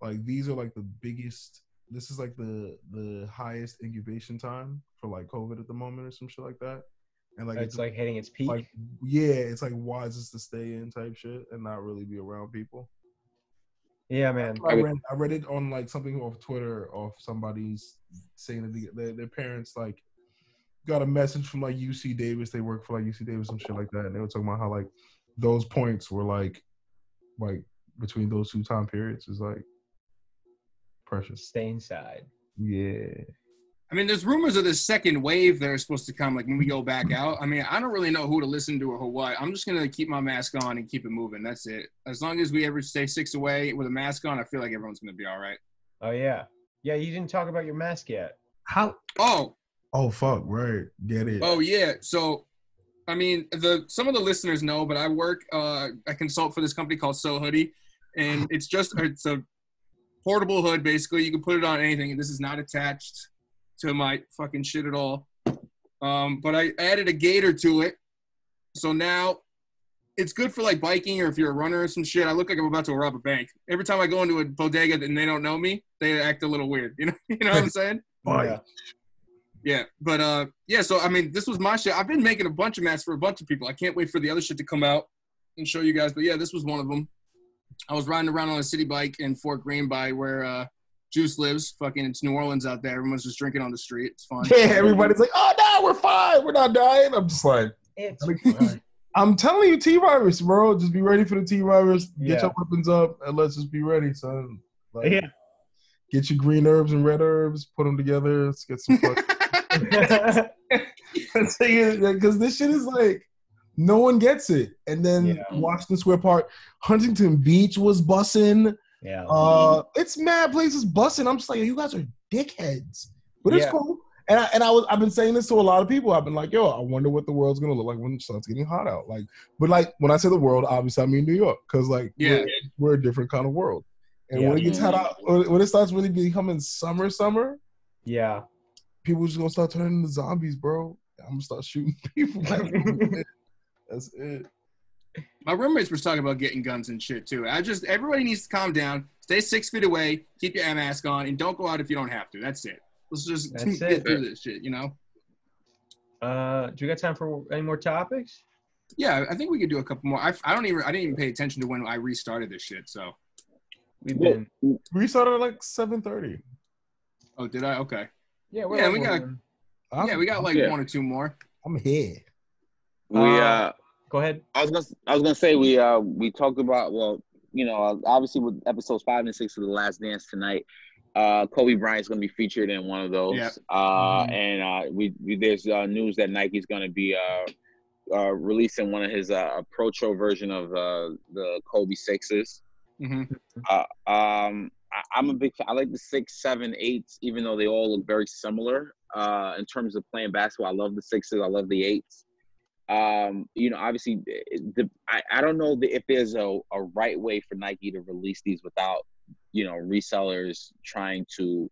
Like these are like the biggest. This is like the the highest incubation time for like COVID at the moment or some shit like that. And like it's like hitting its peak. like yeah, it's like wisest to stay in type shit and not really be around people. yeah, man. I read I read it on like something off Twitter of somebody's saying that they, their, their parents like got a message from like UC Davis. They work for like UC Davis and shit like that, and they were talking about how like those points were like like between those two time periods is like precious. Stay inside. Yeah. I mean, there's rumors of this second wave that are supposed to come, like when we go back out. I mean, I don't really know who to listen to or who what. I'm just gonna keep my mask on and keep it moving. That's it. As long as we ever stay six away with a mask on, I feel like everyone's gonna be all right. Oh yeah. Yeah, you didn't talk about your mask yet. How? Oh, Oh fuck! Right. Get it. oh yeah. So, I mean, the some of the listeners know, but I work. Uh, I consult for this company called SoHoodie, and *sighs* it's just it's a portable hood. Basically, you can put it on anything, and this is not attached to my fucking shit at all. Um, but I added a gaiter to it, so now it's good for like biking or if you're a runner or some shit. I look like I'm about to rob a bank. Every time I go into a bodega and they don't know me, they act a little weird. *laughs* You know, you know what I'm saying? Bye. Yeah. Yeah, but uh, yeah. So I mean, this was my shit. I've been making a bunch of masks for a bunch of people. I can't wait for the other shit to come out and show you guys. But yeah, this was one of them. I was riding around on a Citi Bike in Fort Greene by where uh, Juice lives. Fucking, it's New Orleans out there. Everyone's just drinking on the street. It's fun. Yeah. Everybody's like, oh no, we're fine. We're not dying. I'm just like, It's fine. *laughs* I'm telling you, T virus, bro. Just be ready for the T virus. Get Yeah. your weapons up and let's just be ready, son. Like, yeah. Get your green herbs and red herbs, put them together. Let's get some fuck. *laughs* Because this shit is like, no one gets it. And then Yeah. Washington Square Park, Huntington Beach was bussing. yeah. Uh, it's mad places bussing. I'm just like, you guys are dickheads, but it's Yeah. cool. And I, and I was I've been saying this to a lot of people. I've been like, yo, I wonder what the world's gonna look like when it starts getting hot out. Like, but like when I say the world, obviously I mean New York, because like Yeah. we're, we're a different kind of world. And Yeah. when it gets hot out, when when it starts really becoming summer, summer, yeah. People just gonna start turning into zombies, bro. I'm gonna start shooting *laughs* people. That's it. My roommates were talking about getting guns and shit too. I just everybody needs to calm down, stay six feet away, keep your mask on, and don't go out if you don't have to. That's it. Let's just That's *laughs* get it. through this shit. You know? Uh, do you got time for any more topics? Yeah, I think we could do a couple more. I, I don't even I didn't even pay attention to when I restarted this shit. So We've Well, been. We started at like seven thirty. oh, did I? Okay. Yeah, we're yeah, like we got- one- yeah, we got like Yeah. one or two more. I'm here. We Uh, uh, Go ahead. I was gonna I was gonna say we uh we talked about well you know uh, obviously with episodes five and six of the Last Dance tonight, uh Kobe Bryant's gonna be featured in one of those. Yeah. Uh Mhm. and uh we, we there's uh, news that Nike's gonna be uh uh releasing one of his uh Pro Tro version of uh the Kobe sixes. hmm Uh, um, I, I'm a big fan. I like the six, seven, eights, even though they all look very similar uh, in terms of playing basketball. I love the sixes. I love the eights. Um, you know, obviously, the, I, I don't know if there's a, a right way for Nike to release these without, you know, resellers trying to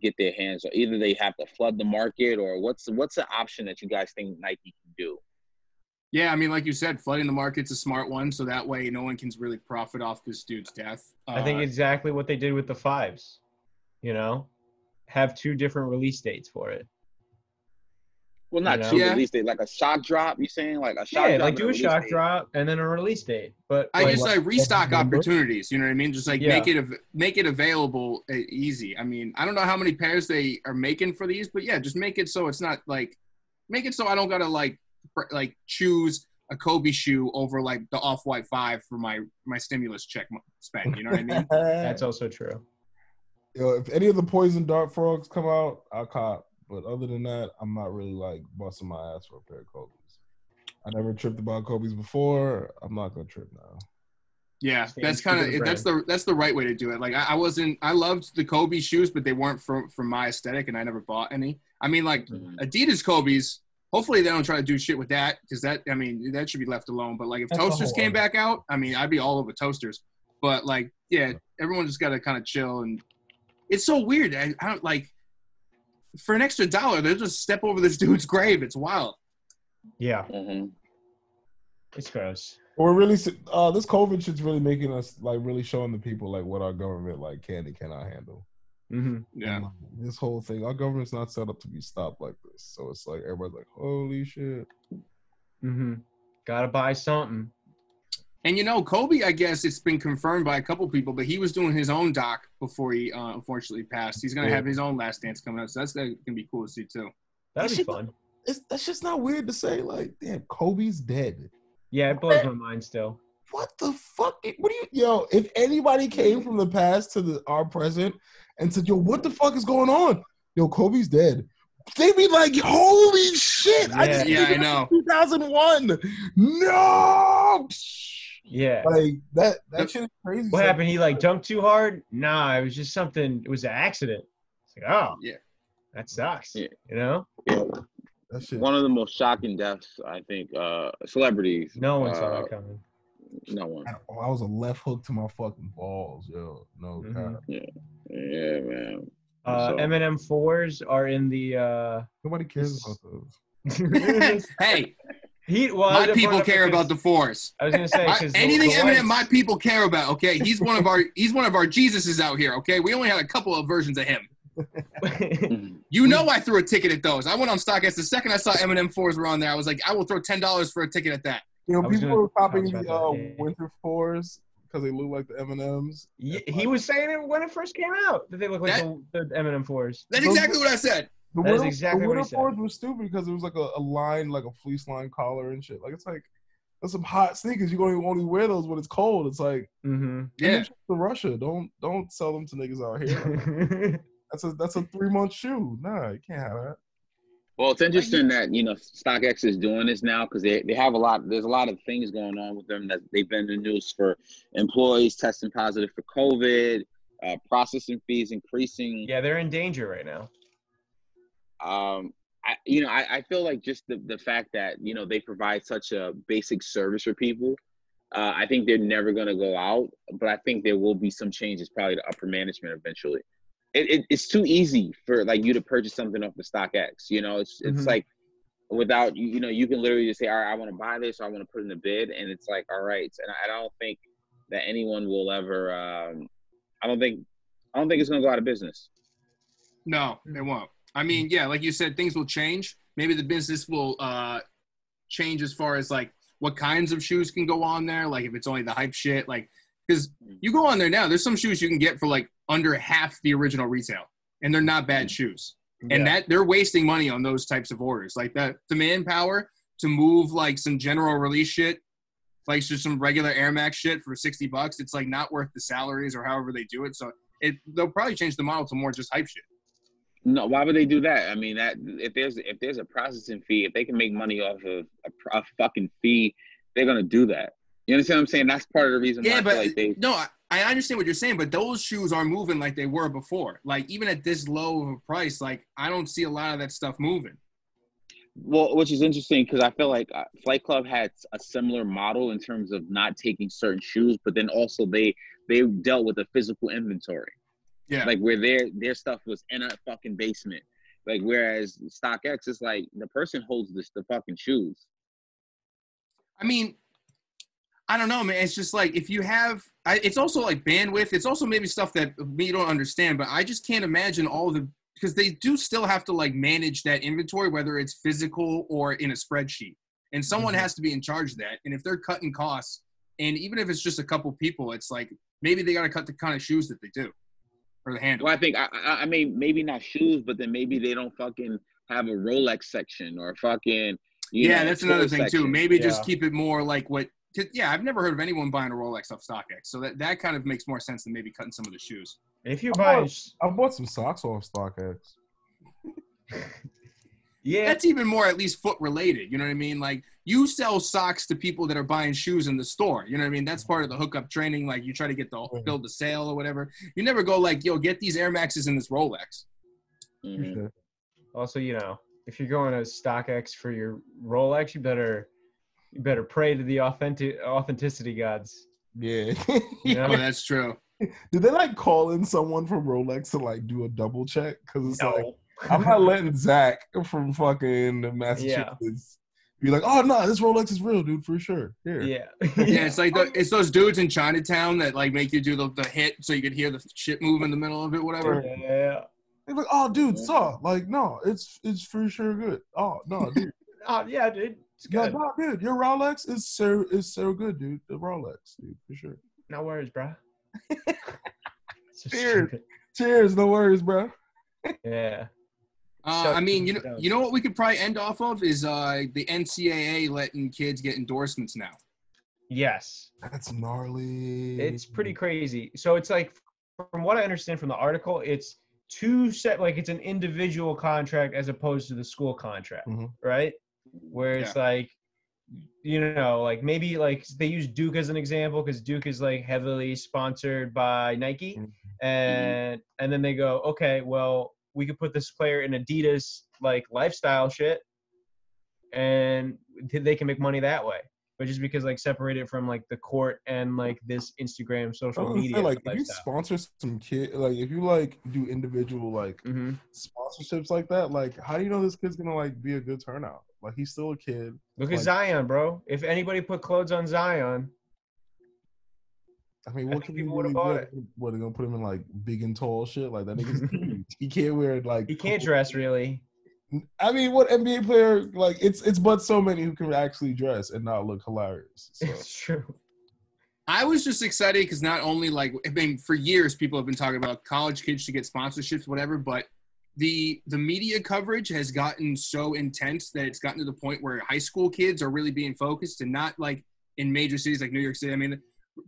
get their hands. Or either they have to flood the market, or what's what's the option that you guys think Nike can do? Yeah, I mean, like you said, flooding the market's a smart one, so that way no one can really profit off this dude's death. I think Uh, exactly what they did with the fives. You know, have two different release dates for it. Well, not You know? two Yeah. release date, like a shock drop. You saying like a shock Yeah, drop? like do a release shock date. drop and then a release date. But I like, just like restock opportunities. You know what I mean? Just like Yeah. make it av- make it available uh, easy. I mean, I don't know how many pairs they are making for these, but yeah, just make it so it's not like make it so I don't gotta like pr- like choose a Kobe shoe over like the off white five for my my stimulus check spend. You know what I mean? *laughs* that's also true. Yo, if any of the poison dart frogs come out, I'll cop. But other than that, I'm not really like busting my ass for a pair of Kobe's. I never tripped about Kobe's before. I'm not gonna trip now. Yeah, Stay that's kind of that's the that's the right way to do it. Like I, I wasn't I loved the Kobe shoes, but they weren't from from my aesthetic, and I never bought any. I mean, like Mhm. Adidas Kobe's. Hopefully they don't try to do shit with that because that I mean that should be left alone. But like if That's toasters came argument. back out, I mean I'd be all over toasters. But like yeah, everyone just got to kind of chill and it's so weird. I, I don't like for an extra dollar they'll just step over this *laughs* dude's grave. It's wild. Yeah, hmm it's gross. We're really uh this COVID shit's really making us like really showing the people like what our government like can and cannot handle. Hmm Yeah. Like, this whole thing, our government's not set up to be stopped like this. So it's like everybody's like, holy shit. Mm-hmm. Gotta buy something. And you know, Kobe, I guess it's been confirmed by a couple people, but he was doing his own doc before he uh, unfortunately passed. He's gonna Yeah. have his own last dance coming up, so that's gonna, gonna be cool to see too. That'd That be shit- fun. It's that's just not weird to say. Like, damn, Kobe's dead. Yeah, it blows my mind still. What the fuck? What do you yo? If anybody came from the past to the our present and said, "Yo, what the fuck is going on?" Yo, Kobe's dead. They'd be like, "Holy shit!" I just Yeah, I know. 2001. No, Yeah. like that. That shit is crazy. What happened? He like jumped too hard? Nah, it was just something. It was an accident. It's like, oh, Yeah. that sucks. Yeah. You know, Yeah. That shit. One of the most shocking deaths, I think, uh, celebrities. no one saw uh, that coming. No one. I I was a left hook to my fucking balls, yo. No Mhm. cap. Yeah, man. Uh, so- Eminem fours are in the. uh Nobody cares about those. *laughs* *laughs* Hey, He well, my people care because- about the force. I was gonna say My- 'cause the- anything the Eminem, my people care about. Okay, he's one of our *laughs* he's one of our Jesuses out here. Okay, we only had a couple of versions of him. You know, I threw a ticket at those. I went on StockX the second I saw Eminem fours were on there. I was like, I will throw ten dollars for a ticket at that. You know, people gonna were copying talk the uh, yeah. winter fours because they look like the M and M's. Ye- he was saying it when it first came out that they look like That- the, the Eminem fours. That's exactly what I said. The That is winter, exactly the what he winter said. fours were stupid because it was like a, a line, like a fleece line collar and shit. Like it's like that's some hot sneakers. You're going to only wear those when it's cold. It's like Mm-hmm. Yeah, them to Russia. Don't don't sell them to niggas out here. *laughs* that's a that's a three month shoe. Nah, you can't have that. Well, it's interesting that you know StockX is doing this now because they, they have a lot. There's a lot of things going on with them that they've been in the news for employees testing positive for COVID, uh, processing fees increasing. yeah, they're in danger right now. Um, I, you know, I, I feel like just the the fact that you know they provide such a basic service for people. Uh, I think they're never going to go out, but I think there will be some changes, probably to upper management eventually. It, it, it's too easy for like you to purchase something off the StockX. You know, it's it's Mhm. like without you you know you can literally just say, all right, I want to buy this, or I want to put in a bid, and it's like, all right. And I, I don't think that anyone will ever. Um, I don't think I don't think it's going to go out of business. no, it won't. I mean, yeah, like you said, things will change. Maybe the business will uh change as far as like what kinds of shoes can go on there. Like if it's only the hype shit, like because you go on there now, there's some shoes you can get for like under half the original retail, and they're not bad shoes. and Yeah. that they're wasting money on those types of orders like that the manpower to move like some general release shit like just some regular air max shit for 60 bucks it's like not worth the salaries or however they do it so it they'll probably change the model to more just hype shit No, why would they do that? I mean, that if there's if there's a processing fee, if they can make money off of a, a fucking fee, they're gonna do that. You understand what I'm saying? That's part of the reason why yeah I but feel like they. no I, understand what you're saying but those shoes are moving like they were before like even at this low of a price like i don't see a lot of that stuff moving Well, which is interesting because I feel like uh, Flight Club had a similar model in terms of not taking certain shoes, but then also they they dealt with a physical inventory, yeah like where their their stuff was in a fucking basement. Like whereas StockX is like the person holds this the fucking shoes. I mean, I don't know, man. It's just like if you have, I, it's also like bandwidth. It's also maybe stuff that we don't understand, but I just can't imagine all the because they do still have to like manage that inventory, whether it's physical or in a spreadsheet, and someone Mhm. has to be in charge of that. And if they're cutting costs, and even if it's just a couple people, it's like maybe they got to cut the kind of shoes that they do or the handle. Well, I think I, I I mean maybe not shoes, but then maybe they don't fucking have a Rolex section or fucking. You yeah, know, that's another toy thing too. section. Maybe just keep it more like what. 'Cause, yeah, I've never heard of anyone buying a Rolex off StockX, so that, that kind of makes more sense than maybe cutting some of the shoes. If you buy, I bought some socks off StockX. *laughs* yeah, that's even more at least foot related. You know what I mean? Like you sell socks to people that are buying shoes in the store. You know what I mean? That's part of the hookup training. Like you try to get the build the sale or whatever. You never go like, yo, get these Air Maxes in this Rolex. Mhm. also you know if you're going to StockX for your Rolex, you better you better pray to the authentic authenticity gods. Yeah. *laughs* You know? Oh, that's true. Did they like call in someone from Rolex to like do a double check? Because it's like I'm not *laughs* letting Zach from fucking Massachusetts be like, oh no, this Rolex is real, dude, for sure. Here. *laughs* Yeah. Yeah, it's like the, it's those dudes in Chinatown that like make you do the, the hit so you could hear the shit move in the middle of it, whatever. yeah. They're like, oh, dude, saw. Like, no, it's it's for sure good. Oh no, dude. Oh yeah, dude. It's good. no, dude, your Rolex is so is so good, dude. The Rolex, dude, for sure. No worries, bro. so *laughs* Cheers. Cheers, no worries, bro. Yeah. Uh, I mean, you know, you know what we could probably end off of is uh, the NCAA letting kids get endorsements now. Yes. That's gnarly. It's pretty crazy. So it's like, from what I understand from the article, it's two set like it's an individual contract as opposed to the school contract, Mhm. right? Where it's like, you know, like maybe like they use Duke as an example because Duke is like heavily sponsored by Nike, Mhm. and and then they go, okay, well we could put this player in Adidas like lifestyle shit, and they can make money that way. But just because like separated from like the court and like this Instagram social media say, like, if you sponsor some kid, like, if you like do individual like hmm sponsorships like that, like, how do you know this kid's gonna like be a good turnout? Like, he's still a kid. Look at Zion, bro. If anybody put clothes on Zion, I mean, I what think can you people would've really bought do? What they're gonna put him in like big and tall shit? Like that *laughs* nigga's he can't wear it like he can't dress really. I mean, what NBA player like it's it's but so many who can actually dress and not look hilarious. *laughs* So It's true. I was just excited because not only like I mean for years people have been talking about college kids should get sponsorships, whatever, but the the media coverage has gotten so intense that it's gotten to the point where high school kids are really being focused and not like in major cities like New York City. I mean,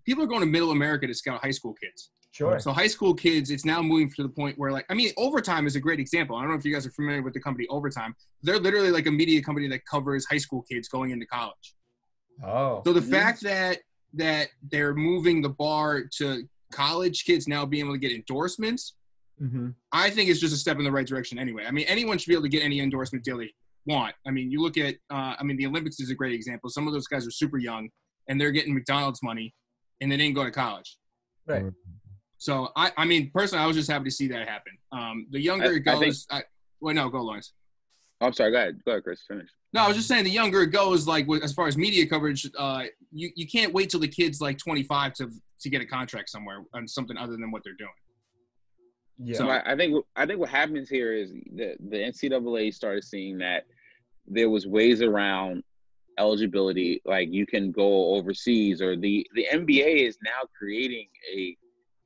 people are going to middle America to scout high school kids. Sure. So high school kids, it's now moving to the point where like I mean, Overtime is a great example. I don't know if you guys are familiar with the company Overtime. They're literally like a media company that covers high school kids going into college. Oh. So the Mhm. fact that that they're moving the bar to college kids now being able to get endorsements, hmm I think it's just a step in the right direction. Anyway, I mean, anyone should be able to get any endorsement deal they want. I mean, you look at, uh, I mean, the Olympics is a great example. Some of those guys are super young and they're getting McDonald's money, and they didn't go to college. Right. So I, I mean, personally, I was just happy to see that happen. Um, the younger I- it I think- goes, I, well, no, go Lawrence. Oh, I'm sorry. Go ahead. Go ahead, Chris. Finish. No, I was just saying the younger it goes, like as far as media coverage, uh, you, you can't wait till the kid's like 25 to to get a contract somewhere on something other than what they're doing. Yeah. So I, I think I think what happens here is the the NCAA started seeing that there was ways around eligibility, like you can go overseas, or the the NBA is now creating a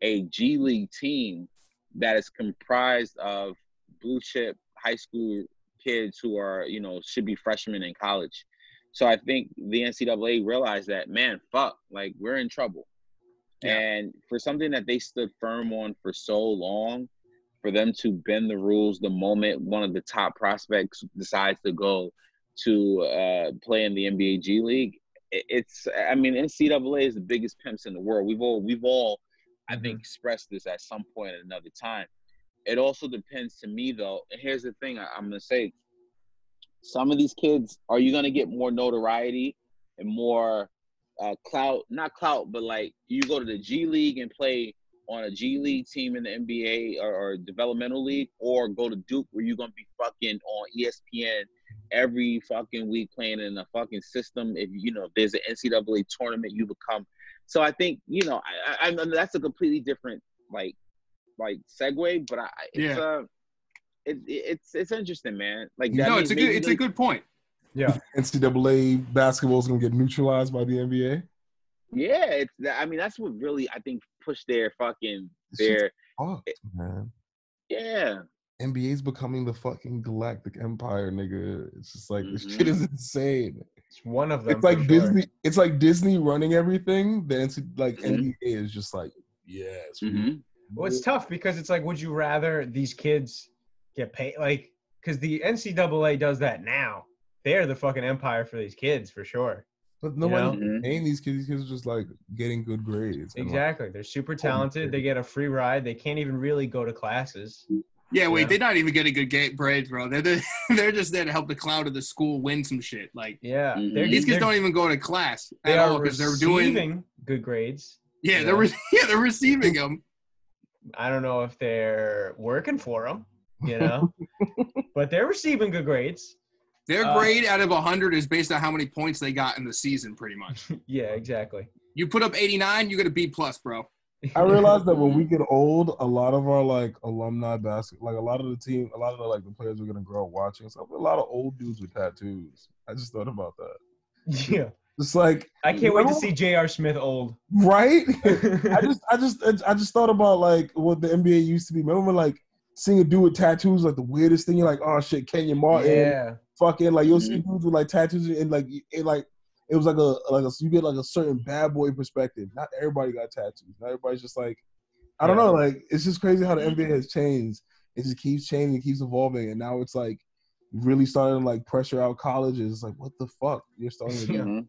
a G League team that is comprised of blue chip high school kids who are you know should be freshmen in college. So I think the NCAA realized that man, fuck, like we're in trouble. Yeah. And for something that they stood firm on for so long, for them to bend the rules the moment one of the top prospects decides to go to uh, play in the NBA G League, it's I mean NCAA is the biggest pimps in the world. We've all we've all I think expressed this at some point at another time. It also depends to me though. And here's the thing I, I'm gonna say: some of these kids, are you gonna get more notoriety and more uh, clout? Not clout, but like you go to the G League and play on a G League team in the NBA or, or developmental league, or go to Duke where you're gonna be fucking on ESPN every fucking week playing in a fucking system. If you know if there's an NCAA tournament, you become. So I think you know I, I, I that's a completely different like like segue, but I it's Yeah. uh it, it's it's interesting, man. Like no, it's a good it's a good point. Yeah. *laughs* NCAA basketball is gonna get neutralized by the NBA. Yeah, it's I mean that's what really I think pushed their fucking This shit's their fucked, man. yeah. NBA's becoming the fucking galactic empire, nigga. It's just like this Mhm. shit is insane. It's one of them. It's like for sure. Disney. It's like Disney running everything. Then it's like Mhm. NBA is just like, yes. we- Mhm. Well, it's tough because it's like, would you rather these kids get paid? Like, because the NCAA does that now. They're the fucking empire for these kids for sure. But nobody know? Mm-hmm. paying these kids. These kids are just like getting good grades. and, like, Exactly. They're super talented. They get a free ride. They can't even really go to classes. Yeah, wait, Yeah. they're not even getting good ga- grades, bro. They're the, *laughs* they're just there to help the cloud of the school win some shit. Like Yeah. These kids don't even go to class they at are all because they're doing good grades. yeah you they're re- *laughs* yeah they're receiving them. I don't know if they're working for them, you know, *laughs* but they're receiving good grades. Their Uh, grade out of 100 is based on how many points they got in the season, pretty much. *laughs* yeah, exactly. You put up 89, you get a B plus, bro. I realized that when we *laughs* get old, a lot of our like alumni basketball, like a lot of the team, a lot of the like the players we're gonna grow up watching. So a lot of old dudes with tattoos. I just thought about that. *laughs* Yeah, It's like I can't wait to see J.R. Smith old. right. I just, I just, I just thought about like what the NBA used to be. Remember like seeing a dude with tattoos like the weirdest thing? You're like, oh shit, Kenyon Martin, yeah, fucking like you'll see mm-hmm. dudes with like tattoos and like it like it was like a like a you get like a certain bad boy perspective. Not everybody got tattoos. Not everybody's just like I don't Yeah. know. Like it's just crazy how the mm-hmm. NBA has changed. It just keeps changing, keeps evolving, and now it's like really starting to like pressure out colleges. It's like what the fuck? You're starting mm-hmm. to get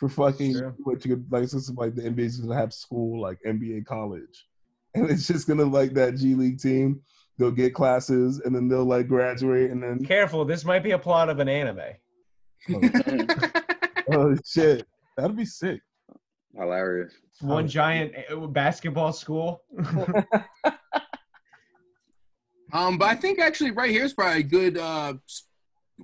for fucking True. what you could like this is like the NBA's gonna have school like NBA college. *laughs* And it's just gonna like that G League team. They'll get classes and then they'll like graduate and then careful. This might be a plot of an anime. oh *laughs* shit. That'd be sick. Hilarious. It's one Oh. giant uh, basketball school. *laughs* Um, but I think actually right here is probably a good uh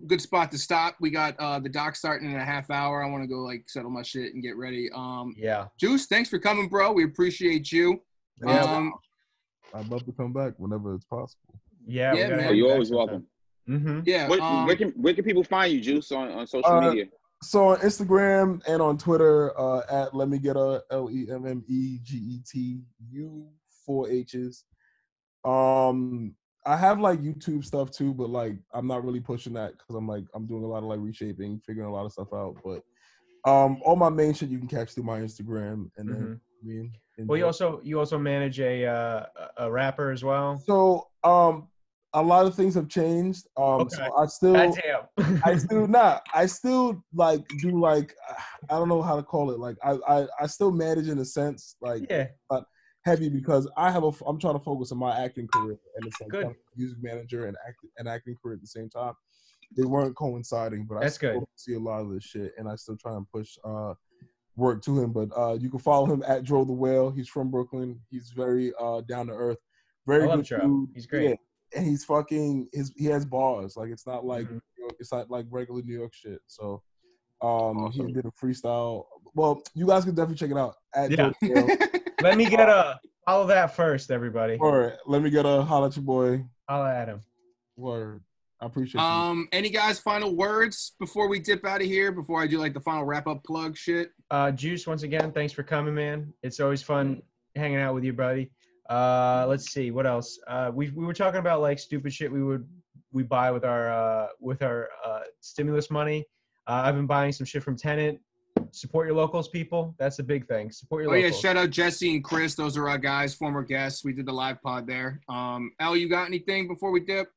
good spot to stop. We got uh the doc starting in a half hour. I want to go like settle my shit and get ready. Um, yeah. Juice, thanks for coming, bro. We appreciate you. Yeah. Um, I'd love to come back whenever it's possible. Yeah, Yeah, man. Oh, you're always welcome. Mm-hmm. yeah. Where, um, where can where can people find you, Juice, on, on social Uh, media? So on Instagram and on Twitter, uh, at let me get a L E M M E G E T U four H's. Um, I have like YouTube stuff too, but like I'm not really pushing that because I'm like I'm doing a lot of like reshaping, figuring a lot of stuff out. But um, all my main shit you can catch through my Instagram, and then I mean, Mm-hmm. Well, you also you also manage a uh, a rapper as well. so um, a lot of things have changed. Um, Okay. so I still. I *laughs* still not. I still like do like I don't know how to call it. Like I I, I still manage in a sense like yeah. But heavy because I have a I'm trying to focus on my acting career and it's like Good. music manager and act and acting career at the same time. They weren't coinciding, but I still good. see a lot of this shit and I still try and push uh work to him. But uh you can follow him at Dro the Whale. He's from Brooklyn. He's very uh down to earth. Very I love good Dro. dude. He's great. Yeah. And he's fucking his he has bars. Like it's not like Mhm. York, it's not like regular New York shit. So um Awesome. he did a freestyle. Well, you guys can definitely check it out at Yeah. Dro the Whale. *laughs* Let me get a follow that first, everybody. All right, let me get a holla at your boy. Holla at him. Word. I appreciate you. um, any guys final words before we dip out of here? Before I do like the final wrap up plug shit. Uh, Juice, once again, thanks for coming, man. It's always fun hanging out with you, buddy. Uh, let's see what else. Uh, we we were talking about like stupid shit we would we buy with our uh with our uh stimulus money. Uh, I've been buying some shit from Tenant. Support your locals, people. That's the big thing. Support your Oh yeah, shout out Jesse and Chris. Those are our guys, former guests. We did the live pod there. Um, Al, you got anything before we dip?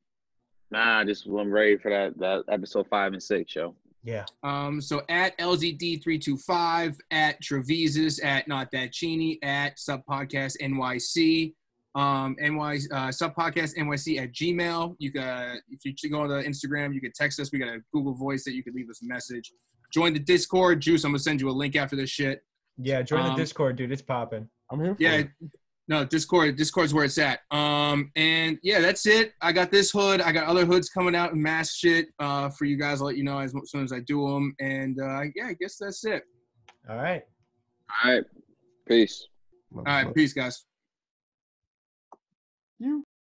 Nah, just I'm ready for that that episode five and six show. Yeah. Um, so at LZD325, at Troveezus, at Not That Cheney, at Sup Podcast NYC, um, NY, uh, Sup Podcast NYC at Gmail. You can, if you go on the Instagram, you can text us. We got a Google Voice that you can leave us a message. Join the Discord. Juice, I'm going to send you a link after this shit. Yeah. Join the Um, Discord, dude. It's popping. I'm here for Yeah. it. No, Discord. Discord's where it's at. Um, and yeah, that's it. I got this hood. I got other hoods coming out in mass shit uh, for you guys. I'll let you know as soon as I do them. And uh, yeah, I guess that's it. All right. All right, peace. All right, peace, guys. You.